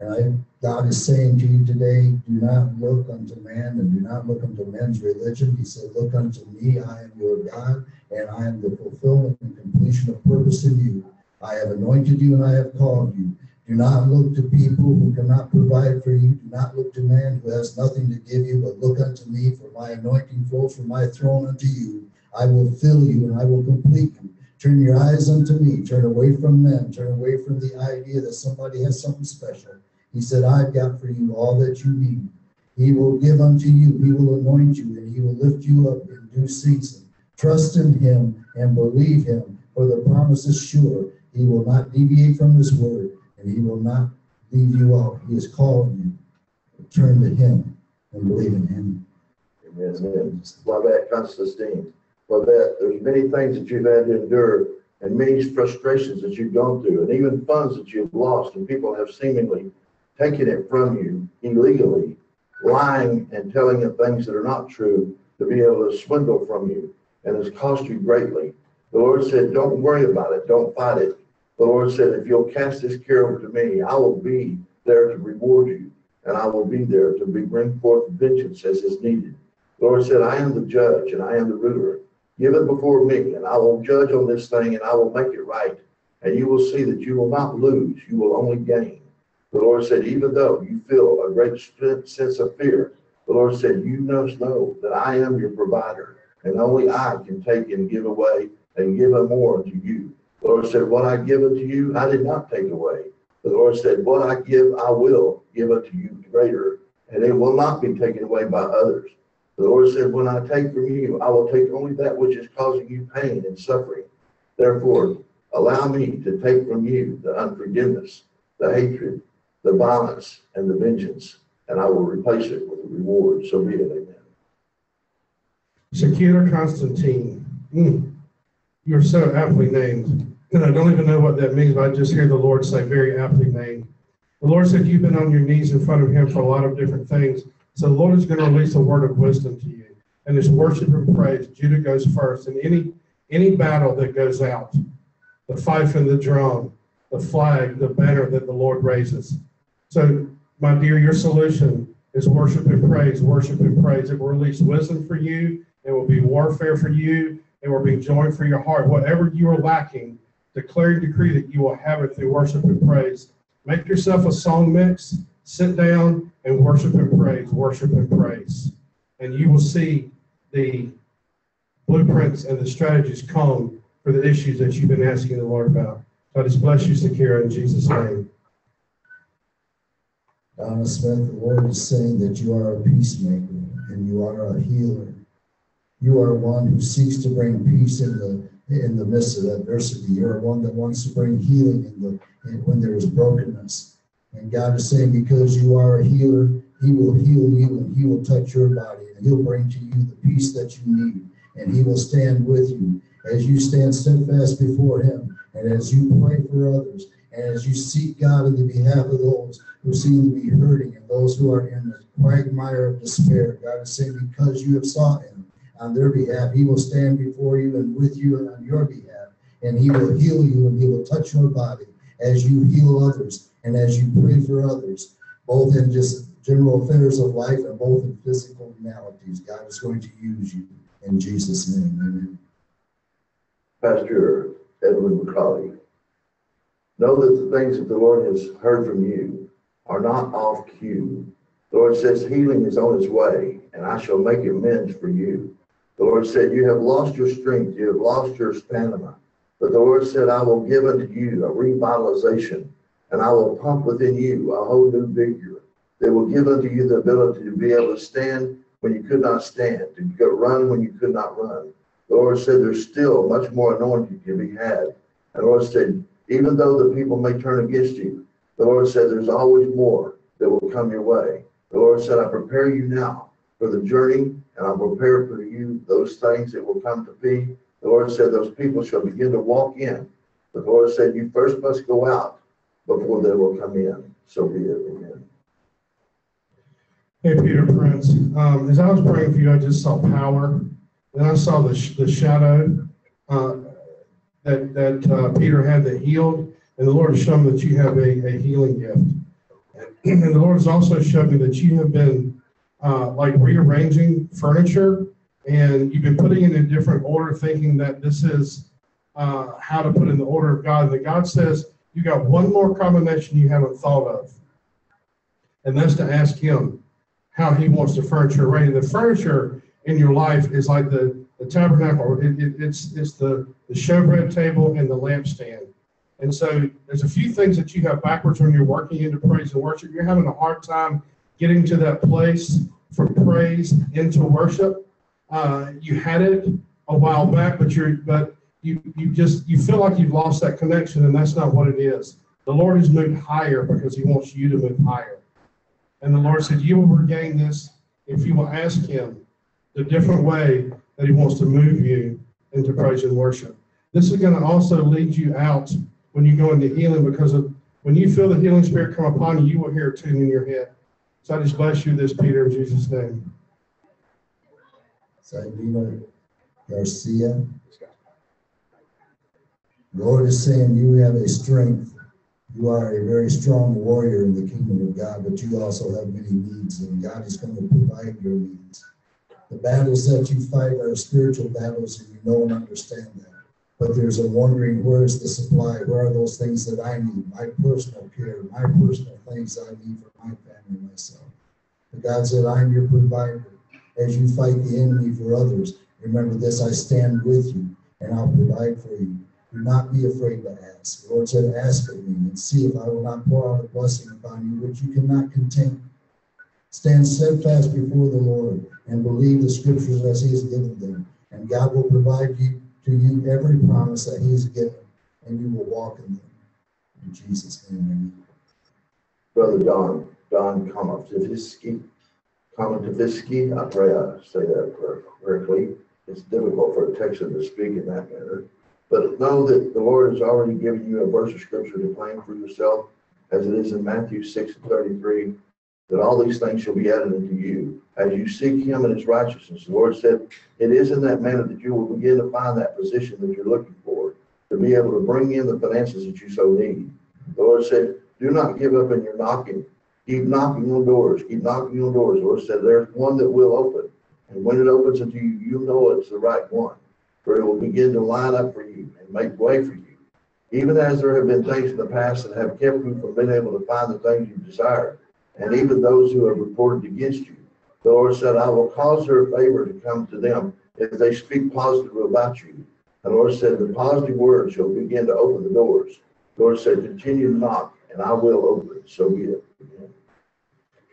And I, God is saying to you today, do not look unto man and do not look unto men's religion. He said, look unto me. I am your God and I am the fulfillment and completion of purpose in you. I have anointed you and I have called you. Do not look to people who cannot provide for you. Do not look to man who has nothing to give you, but look unto me, for my anointing flows from my throne unto you. I will fill you and I will complete you. Turn your eyes unto me. Turn away from men. Turn away from the idea that somebody has something special. He said, I've got for you all that you need. He will give unto you. He will anoint you and he will lift you up in due season. Trust in him and believe him, for the promise is sure. He will not deviate from his word and he will not leave you out. He has called you. Turn to him and believe in him.
Amen. Amen. Babette Constantine. Babette, there's many things that you've had to endure and many frustrations that you've gone through and even funds that you've lost and people have seemingly taken it from you illegally, lying and telling you things that are not true to be able to swindle from you and has cost you greatly. The Lord said, don't worry about it. Don't fight it. The Lord said, if you'll cast this care over to me, I will be there to reward you and I will be there to bring forth vengeance as is needed. The Lord said, I am the judge and I am the ruler. Give it before me and I will judge on this thing and I will make it right. And you will see that you will not lose. You will only gain. The Lord said, even though you feel a great sense of fear, the Lord said, you must know that I am your provider and only I can take and give away and give a more to you. The Lord said, what I give unto you, I did not take away. The Lord said, what I give, I will give unto you greater, and it will not be taken away by others. The Lord said, when I take from you, I will take only that which is causing you pain and suffering. Therefore, allow me to take from you the unforgiveness, the hatred, the violence, and the vengeance, and I will replace it with a reward. So be it, amen.
Shakira Constantine. Mm, You're so aptly named. And I don't even know what that means, but I just hear the Lord say, very aptly named. The Lord said you've been on your knees in front of Him for a lot of different things. So the Lord is going to release a word of wisdom to you. And it's worship and praise. Judah goes first. And any any battle that goes out, the fife and the drum, the flag, the banner that the Lord raises. So, my dear, your solution is worship and praise, worship and praise. It will release wisdom for you. It will be warfare for you. It will be joy for your heart. Whatever you are lacking, declare and decree that you will have it through worship and praise. Make yourself a song mix, sit down and worship and praise, worship and praise. And you will see the blueprints and the strategies come for the issues that you've been asking the Lord about. So I just bless you, Sakira, in Jesus' name.
Donna Smith, the Lord is saying that you are a peacemaker and you are a healer. You are one who seeks to bring peace in the in the midst of adversity. You're one that wants to bring healing in the in, when there is brokenness. And God is saying, because you are a healer, He will heal you and He will touch your body and He'll bring to you the peace that you need. And He will stand with you as you stand steadfast before Him and as you pray for others and as you seek God in the behalf of those who seem to be hurting and those who are in the quagmire of despair. God is saying, because you have sought Him on their behalf, He will stand before you and with you and on your behalf. And He will heal you and He will touch your body as you heal others and as you pray for others, both in just general affairs of life and both in physical maladies. God is going to use you in Jesus' name. Amen.
Pastor Edwin McCauley. Know that the things that the Lord has heard from you are not off cue. The Lord says healing is on its way, and I shall make amends for you. The Lord said, You have lost your strength, you have lost your stamina. But the Lord said, I will give unto you a revitalization, and I will pump within you a whole new vigor that will give unto you the ability to be able to stand when you could not stand, to run when you could not run. The Lord said, There's still much more anointing to be had. And the Lord said, Even though the people may turn against you, the Lord said, There's always more that will come your way. The Lord said, I prepare you now for the journey, and I prepare for you those things that will come to be. The Lord said, Those people shall begin to walk in. The Lord said, You first must go out before they will come in. So be it. Amen.
Hey, Peter Prince. Um, as I was praying for you, I just saw power. Then I saw the, sh- the shadow uh, that, that uh, Peter had that healed. And the Lord has shown that you have a, a healing gift. And the Lord has also shown me that you have been uh, like rearranging furniture and you've been putting it in different order, thinking that this is uh, how to put in the order of God. And that God says, you got one more combination you haven't thought of. And that's to ask Him how He wants the furniture arranged. The furniture in your life is like the, the tabernacle. It, it, it's it's the, the showbread table and the lampstand. And so there's a few things that you have backwards when you're working into praise and worship. You're having a hard time getting to that place from praise into worship. Uh, you had it a while back, but you're but you you just you feel like you've lost that connection, and that's not what it is. The Lord has moved higher because He wants you to move higher. And the Lord said, You will regain this if you will ask Him the different way that He wants to move you into praise and worship. This is going to also lead you out when you go into healing because of when you feel the healing spirit come upon you, you will hear a tune in your head. So I just bless you this, Peter, in Jesus' name.
Sabina Garcia. Lord is saying you have a strength. You are a very strong warrior in the kingdom of God, but you also have many needs, and God is going to provide your needs. The battles that you fight are spiritual battles, and you know and understand that. But there's a wondering, where is the supply? Where are those things that I need? My personal care, my personal things I need for my family, myself. But God said, I'm your provider. As you fight the enemy for others, remember this, I stand with you, and I'll provide for you. Do not be afraid to ask. The Lord said, Ask of me and see if I will not pour out a blessing upon you which you cannot contain. Stand steadfast before the Lord and believe the scriptures as he has given them, and God will provide you to you every promise that he has given, and you will walk in them. In Jesus' name, amen.
Brother Don, Don Komativiski, Komativiski, I pray I say that cor- correctly. It's difficult for a Texan to speak in that manner. But know that the Lord has already given you a verse of scripture to claim for yourself, as it is in Matthew six and thirty-three, that all these things shall be added unto you. As you seek him and his righteousness, the Lord said, it is in that manner that you will begin to find that position that you're looking for, to be able to bring in the finances that you so need. The Lord said, do not give up in your knocking. Keep knocking on doors. Keep knocking on doors. The Lord said, there's one that will open. And when it opens unto you, you know it's the right one. For it will begin to line up for you and make way for you. Even as there have been things in the past that have kept you from being able to find the things you desire, and even those who have reported against you. The Lord said, I will cause their favor to come to them if they speak positively about you. The Lord said, the positive words shall begin to open the doors. The Lord said, continue to knock, and I will open it. So be it.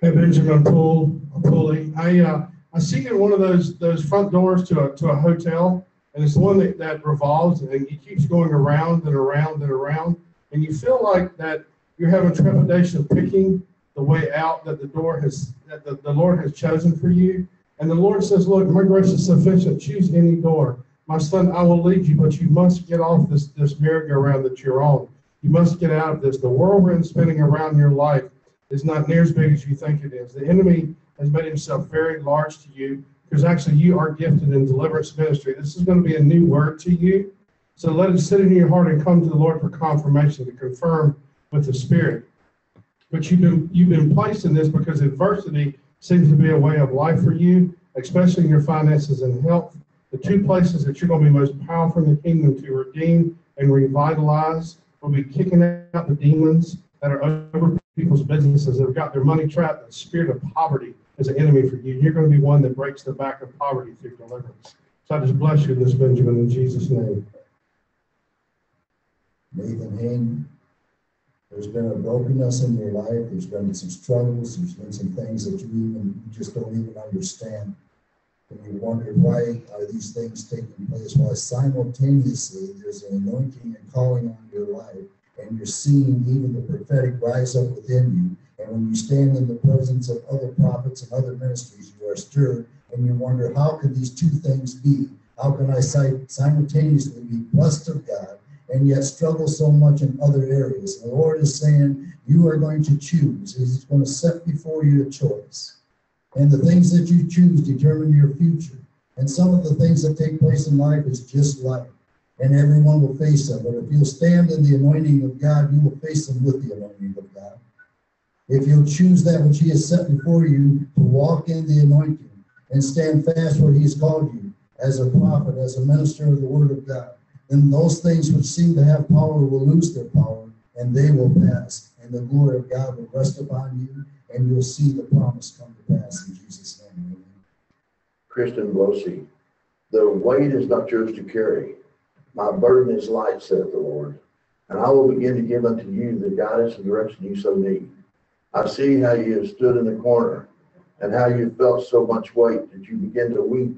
Hey, Benjamin Poole, Pooley, I, uh, I see you in one of those, those front doors to a, to a hotel, and it's the one that, that revolves, and it keeps going around and around and around, and you feel like that you're having trepidation of picking the way out that the door has, that the, the Lord has chosen for you. And the Lord says, look, my grace is sufficient, choose any door. My son, I will lead you, but you must get off this, this merry-go-round that you're on. You must get out of this. The whirlwind spinning around your life is not near as big as you think it is. The enemy has made himself very large to you because actually you are gifted in deliverance ministry. This is going to be a new word to you. So let it sit in your heart and come to the Lord for confirmation to confirm with the Spirit. But you've been you've been placed in this because adversity seems to be a way of life for you, especially in your finances and health. The two places that you're going to be most powerful in the kingdom to redeem and revitalize will be kicking out the demons that are over people's businesses that have got their money trapped. The spirit of poverty is an enemy for you. You're going to be one that breaks the back of poverty through deliverance. So I just bless you this, Benjamin, in Jesus' name.
Nathan Hayne, there's been a brokenness in your life, there's been some struggles, there's been some things that you even, just don't even understand. And you wonder, why are these things taking place? While simultaneously, there's an anointing and calling on your life, and you're seeing even the prophetic rise up within you. And when you stand in the presence of other prophets and other ministries, you are stirred, and you wonder, how could these two things be? How can I simultaneously be blessed of God and yet struggle so much in other areas. The Lord is saying, You are going to choose. He's going to set before you a choice. And the things that you choose determine your future. And some of the things that take place in life is just life. And everyone will face them. But if you'll stand in the anointing of God, you will face them with the anointing of God. If you'll choose that which He has set before you to walk in the anointing and stand fast where He has called you as a prophet, as a minister of the Word of God then those things which seem to have power will lose their power and they will pass. And the glory of God will rest upon you and you'll see the promise come to pass in Jesus' name. Amen.
Kristen Blossy, the weight is not yours to carry. My burden is light, saith the Lord. And I will begin to give unto you the guidance and direction you so need. I see how you have stood in the corner and how you felt so much weight that you begin to weep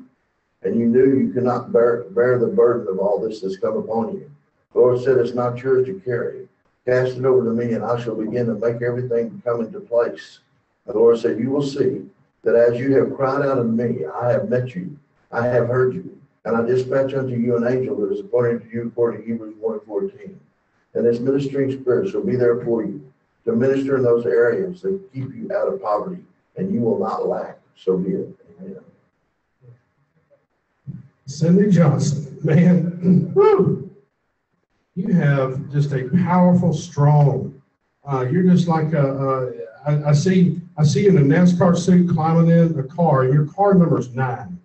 and you knew you could not bear, bear the burden of all this that's come upon you. The Lord said, It's not yours to carry. Cast it over to me, and I shall begin to make everything come into place. The Lord said, You will see that as you have cried out unto me, I have met you, I have heard you, and I dispatch unto you an angel that is appointed to you, according to Hebrews 1 and 14. And this ministering spirit shall be there for you to minister in those areas that keep you out of poverty, and you will not lack. So be it. Amen.
Cindy Johnson, man! You have just a powerful, strong. Uh, you're just like a, a I, I see. I see in a NASCAR suit climbing in a car, and your car number is nine.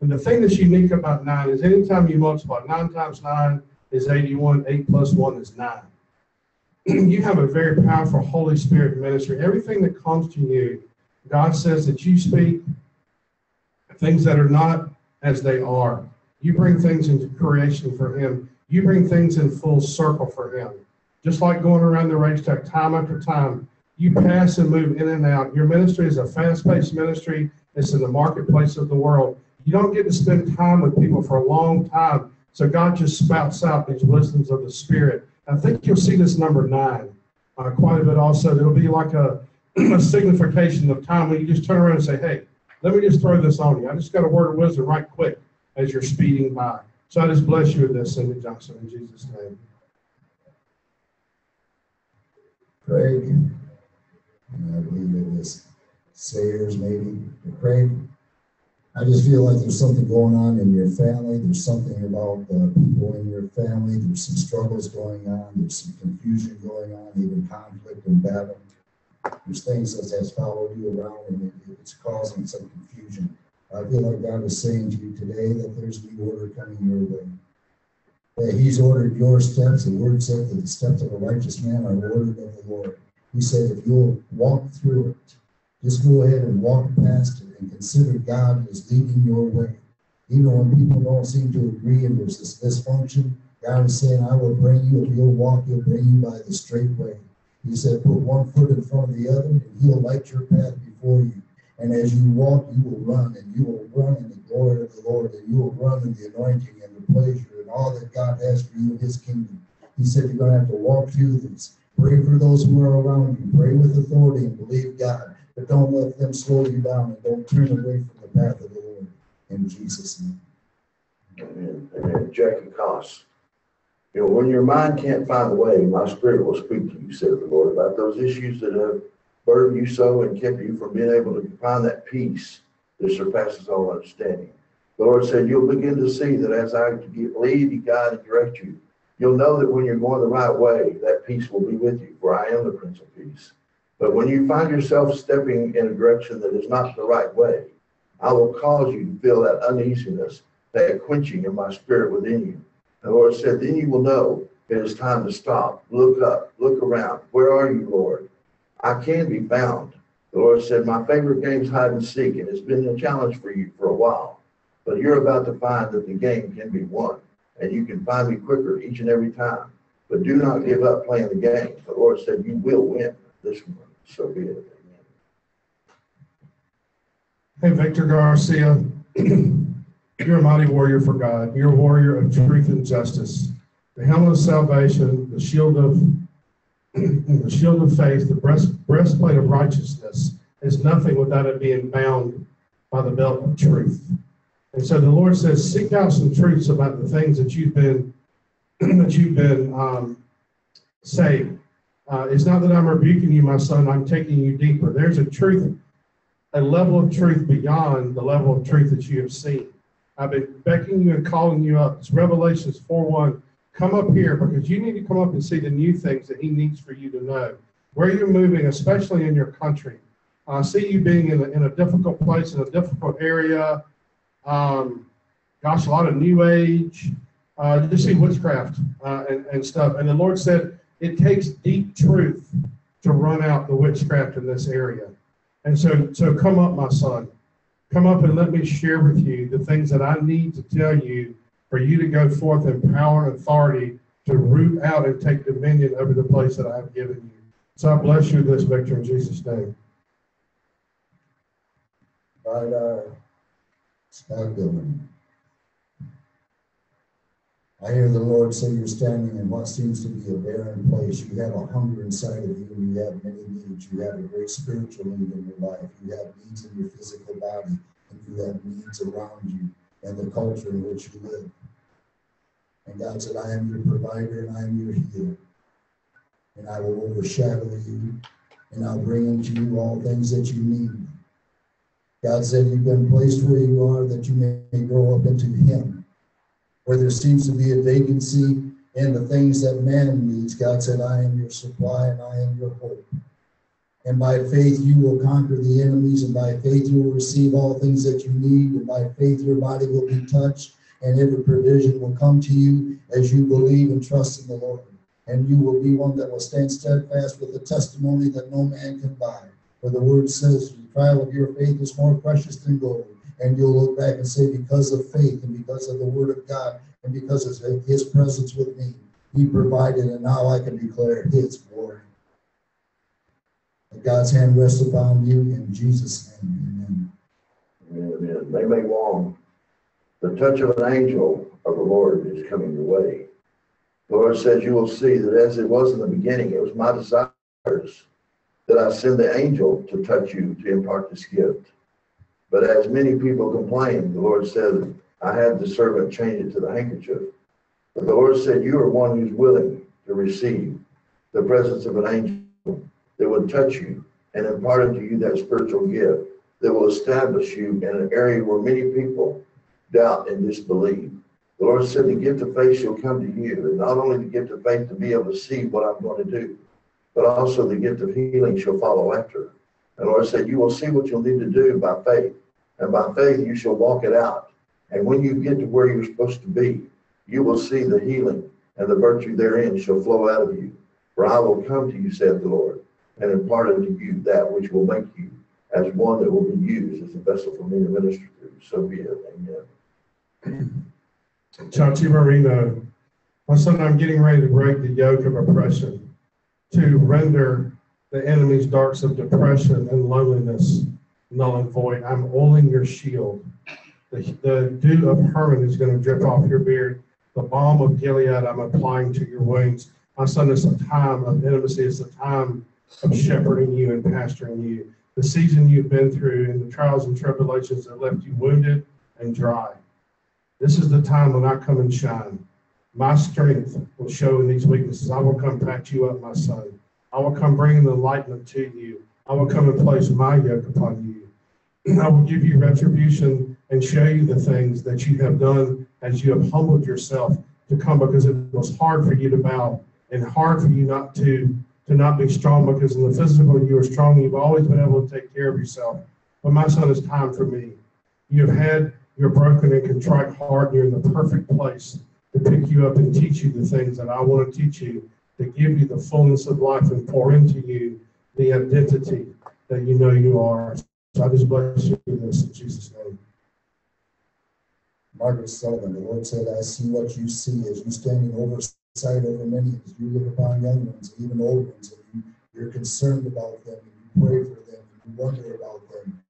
And the thing that's unique about nine is anytime you multiply nine times nine is 81, eight plus one is nine. you have a very powerful Holy Spirit ministry. Everything that comes to you, God says that you speak things that are not as they are. You bring things into creation for Him. You bring things in full circle for him. Just like going around the racetrack time after time, you pass and move in and out. Your ministry is a fast-paced ministry. It's in the marketplace of the world. You don't get to spend time with people for a long time. So God just spouts out these wisdoms of the Spirit. I think you'll see this number nine uh, quite a bit also. It'll be like a, a signification of time when you just turn around and say, hey, let me just throw this on you. I just got a word of wisdom right quick as you're speeding by. So I just bless you with this, Cindy Johnson, in Jesus' name.
Craig, I believe it was Sayers maybe, Craig, I just feel like there's something going on in your family. There's something about the people in your family. There's some struggles going on. There's some confusion going on, even conflict and battle. There's things that has followed you around and it's causing some confusion. I feel like God is saying to you today that there's new order coming your way. That he's ordered your steps. The word said that the steps of a righteous man are ordered of the Lord. He said, if you'll walk through it, just go ahead and walk past it and consider God is leading your way. Even when people don't seem to agree and there's this dysfunction, God is saying, I will bring you, if you'll walk, he'll bring you by the straight way. He said, put one foot in front of the other and he'll light your path before you. And as you walk, you will run and you will run in the glory of the Lord and you will run in the anointing and the pleasure and all that God has for you in his kingdom. He said, you're going to have to walk through this. Pray for those who are around you. Pray with authority and believe God. But don't let them slow you down and don't turn away from the path of the Lord. In Jesus' name.
Amen. Amen. Jackie Koss. You know, when your mind can't find the way, my spirit will speak to you, said the Lord, about those issues that have burdened you so and kept you from being able to find that peace that surpasses all understanding. The Lord said, you'll begin to see that as I lead you, guide, and direct you, you'll know that when you're going the right way, that peace will be with you, for I am the Prince of Peace. But when you find yourself stepping in a direction that is not the right way, I will cause you to feel that uneasiness, that quenching in my spirit within you. The Lord said, Then you will know it is time to stop, look up, look around. Where are you, Lord? I can be found. The Lord said, My favorite game is hide and seek, and it's been a challenge for you for a while. But you're about to find that the game can be won, and you can find me quicker each and every time. But do not give up playing the game. The Lord said, You will win this one. So be it.
Hey, Victor Garcia, you're a mighty warrior for God. You're a warrior of truth and justice. The helmet of salvation, the shield of the shield of faith, the breast, breastplate of righteousness is nothing without it being bound by the belt of truth. And so the Lord says, seek out some truths about the things that you've been that you've been um, saying. Uh, it's not that I'm rebuking you, my son. I'm taking you deeper. There's a truth a level of truth beyond the level of truth that you have seen. I've been beckoning you and calling you up. It's Revelations 4 1. Come up here because you need to come up and see the new things that He needs for you to know. Where you're moving, especially in your country. I see you being in a, in a difficult place, in a difficult area. Um, gosh, a lot of new age. Uh, you see witchcraft uh, and, and stuff. And the Lord said it takes deep truth to run out the witchcraft in this area. And so, so come up, my son. Come up and let me share with you the things that I need to tell you for you to go forth in power and authority to root out and take dominion over the place that I have given you. So I bless you this, victory in Jesus' name.
Right, uh, Dillon. I hear the Lord say you're standing in what seems to be a barren place. You have a hunger inside of you you have many needs. You have a great spiritual need in your life. You have needs in your physical body and you have needs around you and the culture in which you live. And God said, I am your provider and I am your healer. And I will overshadow you and I'll bring into you all things that you need. God said, You've been placed where you are that you may grow up into Him. Where there seems to be a vacancy in the things that man needs, God said, I am your supply and I am your hope. And by faith, you will conquer the enemies, and by faith, you will receive all things that you need, and by faith, your body will be touched, and every provision will come to you as you believe and trust in the Lord. And you will be one that will stand steadfast with a testimony that no man can buy. For the word says, the trial of your faith is more precious than gold. And you'll look back and say, because of faith and because of the word of God And because of his presence with me, he provided, and now I can declare his. That God's hand rests upon you in Jesus' name, amen.
Amen. They may want, the touch of an angel of the Lord is coming your way. The Lord says you will see that as it was in the beginning, it was my desires that I send the angel to touch you to impart this gift. But as many people complain, the Lord said, I had the servant change it to the handkerchief. But the Lord said, you are one who's willing to receive the presence of an angel that would touch you and impart unto you that spiritual gift that will establish you in an area where many people doubt and disbelieve. The Lord said the gift of faith shall come to you, and not only the gift of faith to be able to see what I'm going to do, but also the gift of healing shall follow after. And the Lord said, You will see what you'll need to do by faith, and by faith you shall walk it out. And when you get to where you're supposed to be, you will see the healing and the virtue therein shall flow out of you. For I will come to you, saith the Lord, and impart unto you that which will make you as one that will be used as a vessel for me to minister through. So be it. Amen.
Chachi Marino, my son, I'm getting ready to break the yoke of oppression, to render the enemy's darts of depression and loneliness null and void. I'm oiling your shield. The, the dew of Hermon is going to drip off your beard. The balm of Gilead I'm applying to your wounds. My son, it's a time of intimacy. It's a time of shepherding you and pastoring you. The season you've been through and the trials and tribulations that left you wounded and dry. This is the time when I come and shine. My strength will show in these weaknesses. I will come patch you up, my son. I will come bring the enlightenment to you. I will come and place my yoke upon you. I will give you retribution and show you the things that you have done as you have humbled yourself to come because it was hard for you to bow and hard for you not to to not be strong because in the physical you are strong. You've always been able to take care of yourself. But my son, it's time for me. You have had your broken and contrite heart. You're in the perfect place to pick you up and teach you the things that I want to teach you, to give you the fullness of life and pour into you the identity that you know you are. So I just bless you in this in Jesus' name.
Margaret Sullivan, the Lord said, I see what you see as you standing oversight over many, as you look upon young ones, and even old ones, and you, you're concerned about them, and you pray for them, and you wonder about them,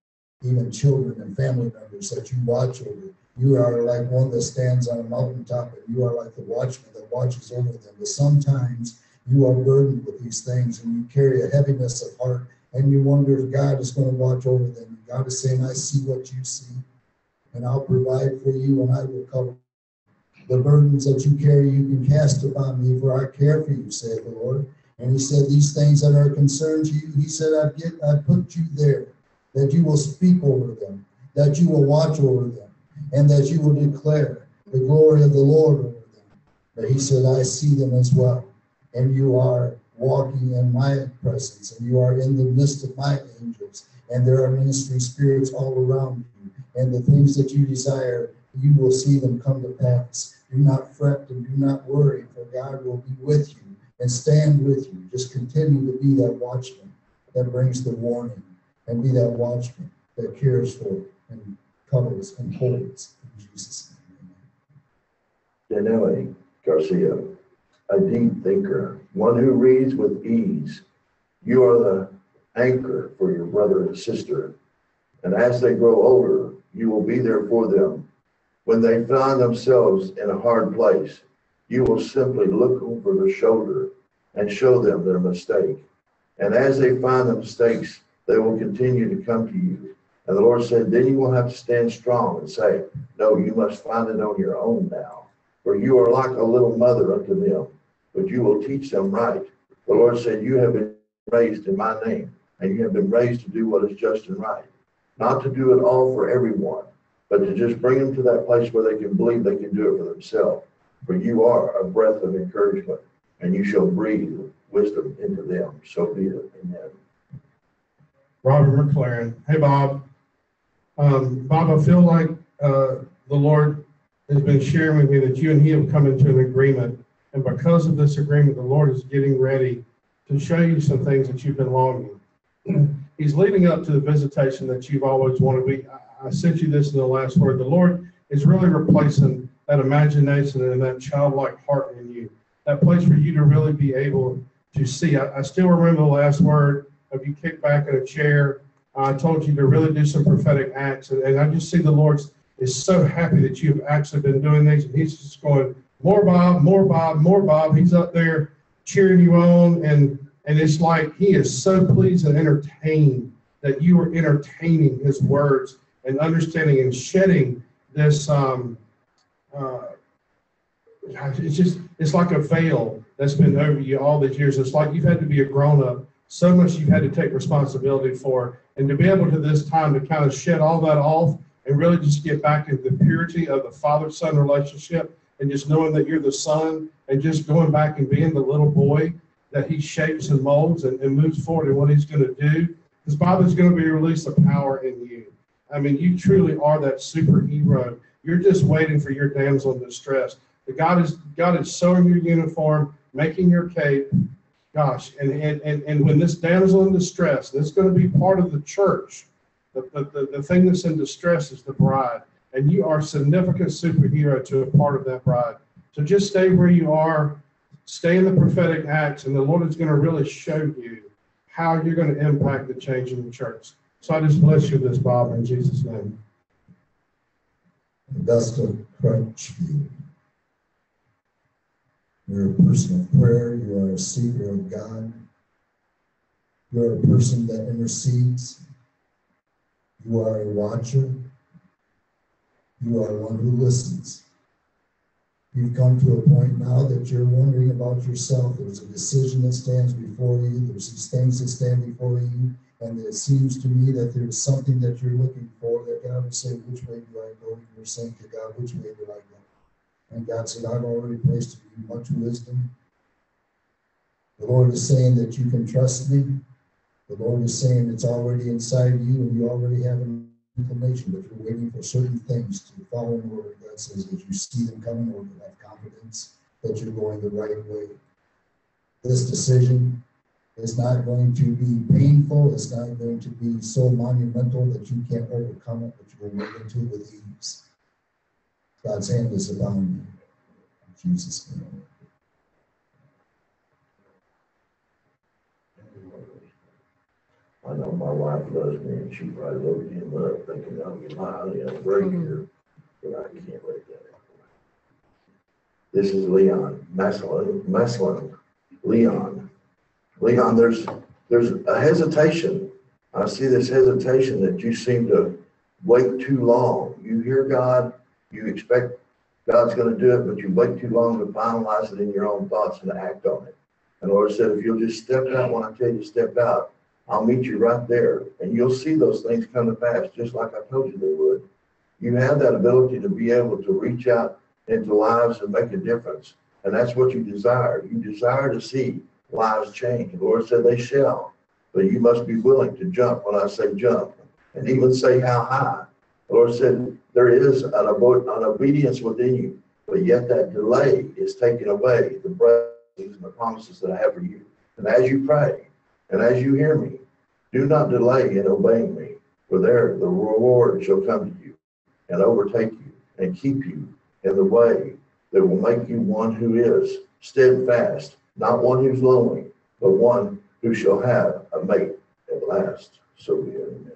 even children and family members that you watch over. You are like one that stands on a mountaintop, and you are like the watchman that watches over them. But sometimes you are burdened with these things, and you carry a heaviness of heart, and you wonder if God is going to watch over them. God is saying, I see what you see and I'll provide for you and I will cover the burdens that you carry, you can cast upon me, for I care for you, saith the Lord. And he said, These things that are concerned to you, he said, I get I put you there, that you will speak over them, that you will watch over them, and that you will declare the glory of the Lord over them. But he said, I see them as well. And you are walking in my presence, and you are in the midst of my angels, and there are ministering spirits all around you and the things that you desire, you will see them come to pass. Do not fret and do not worry, for God will be with you and stand with you. Just continue to be that watchman that brings the warning and be that watchman that cares for and covers and holds in Jesus' name.
Danelli Garcia, a deep thinker, one who reads with ease. You are the anchor for your brother and sister. And as they grow older, you will be there for them. When they find themselves in a hard place, you will simply look over their shoulder and show them their mistake. And as they find the mistakes, they will continue to come to you. And the Lord said, then you will have to stand strong and say, no, you must find it on your own now. For you are like a little mother unto them, but you will teach them right. The Lord said, you have been raised in my name, and you have been raised to do what is just and right not to do it all for everyone, but to just bring them to that place where they can believe they can do it for themselves. For you are a breath of encouragement, and you shall breathe wisdom into them. So be it. Amen.
Robert McLaren. Hey, Bob. Um, Bob, I feel like uh, the Lord has been sharing with me that you and he have come into an agreement. And because of this agreement, the Lord is getting ready to show you some things that you've been longing. He's leading up to the visitation that you've always wanted. We, I- sent you this in the last word. The Lord is really replacing that imagination and that childlike heart in you. That place for you to really be able to see. I, I still remember the last word of you kicked back in a chair. I told you to really do some prophetic acts. And, and I just see the Lord is so happy that you've actually been doing these. And He's just going, more Bob, more Bob, more Bob. He's up there cheering you on. And, and it's like He is so pleased and entertained that you are entertaining His words and understanding and shedding this. Um, uh, it's just, it's like a veil that's been over you all these years. It's like you've had to be a grown up, so much you've had to take responsibility for. And to be able to this time to kind of shed all that off and really just get back into the purity of the father son relationship and just knowing that you're the son and just going back and being the little boy that he shapes and molds and, and moves forward in what he's going to do. Because Father's going to be released of power in you. I mean, you truly are that superhero. You're just waiting for your damsel in distress. The God is God is sewing your uniform, making your cape. Gosh, and and and, and when this damsel in distress, this is going to be part of the church. The, the, the, the thing that's in distress is the bride. And you are a significant superhero to a part of that bride. So just stay where you are, stay in the prophetic acts, and the Lord is going to really show you how you're going to impact the change in the church. So I just bless you this, Bob, in Jesus' name.
Augusta Crutchfield. You're a person of prayer. You are a seeker of God. You are a person that intercedes. You are a watcher. You are one who listens. You've come to a point now that you're wondering about yourself. There's a decision that stands before you. There's these things that stand before you. And it seems to me that there's something that you're looking for that God would say, which way do I go? You're saying to God, which way do I go? And God said, I've already placed in you much wisdom. The Lord is saying that you can trust me. The Lord is saying it's already inside you and you already have an inclination, but you're waiting for certain things to follow in order. God says, as you see them coming, or you have confidence that you're going the right way. This decision is not going to be painful. It's not going to be so monumental that you can't overcome it, but you will move into it with ease. God's hand is upon you. In Jesus' name.
I know my wife loves me and she probably loaded him up thinking I'm getting my honey on break mm-hmm. here, but I can't wait that. This is Leon, Maslin, Maslin, Leon. Leon, there's, there's a hesitation. I see this hesitation that you seem to wait too long. You hear God, you expect God's gonna do it, but you wait too long to finalize it in your own thoughts and act on it. And Lord said, if you'll just step out when I tell you to step out, I'll meet you right there and you'll see those things come to pass, just like I told you they would. You have that ability to be able to reach out into lives and make a difference. And that's what you desire. You desire to see lives change. The Lord said they shall, but you must be willing to jump when I say jump and even say how high. The Lord said there is an, an obedience within you, but yet that delay is taking away the blessings and the promises that I have for you. And as you pray, and as you hear me, do not delay in obeying me, for there the reward shall come to you and overtake you and keep you in the way that will make you one who is steadfast, not one who's lonely, but one who shall have a mate at last. So be it. Amen.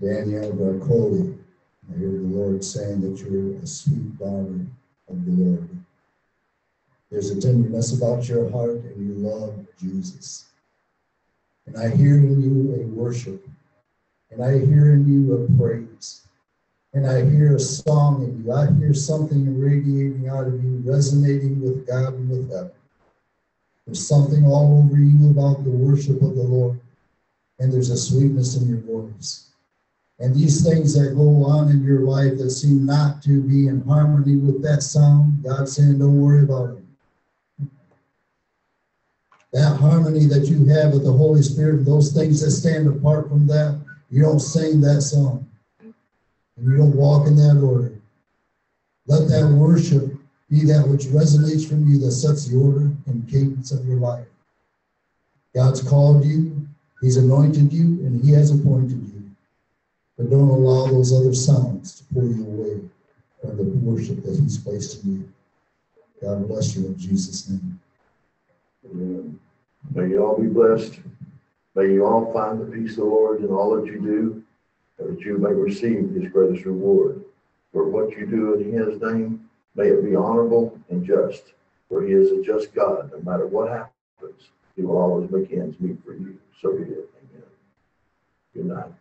Danielle Barcoli, I hear the Lord saying that you're a sweet daughter of the Lord. There's a tenderness about your heart and you love Jesus. And I hear in you a worship, and I hear in you a praise, and I hear a song in you. I hear something radiating out of you, resonating with God and with heaven. There's something all over you about the worship of the Lord, and there's a sweetness in your voice. And these things that go on in your life that seem not to be in harmony with that sound, God's saying, don't worry about it. That harmony that you have with the Holy Spirit, those things that stand apart from that, you don't sing that song. And you don't walk in that order. Let that worship be that which resonates from you that sets the order and cadence of your life. God's called you, He's anointed you, and He has appointed you. But don't allow those other sounds to pull you away from the worship that he's placed in you. God bless you in Jesus' name.
Amen. May you all be blessed. May you all find the peace of the Lord in all that you do, that you may receive his greatest reward. For what you do in his name, may it be honorable and just, for he is a just God. No matter what happens, he will always make ends meet for you. So be it. Amen. Good night.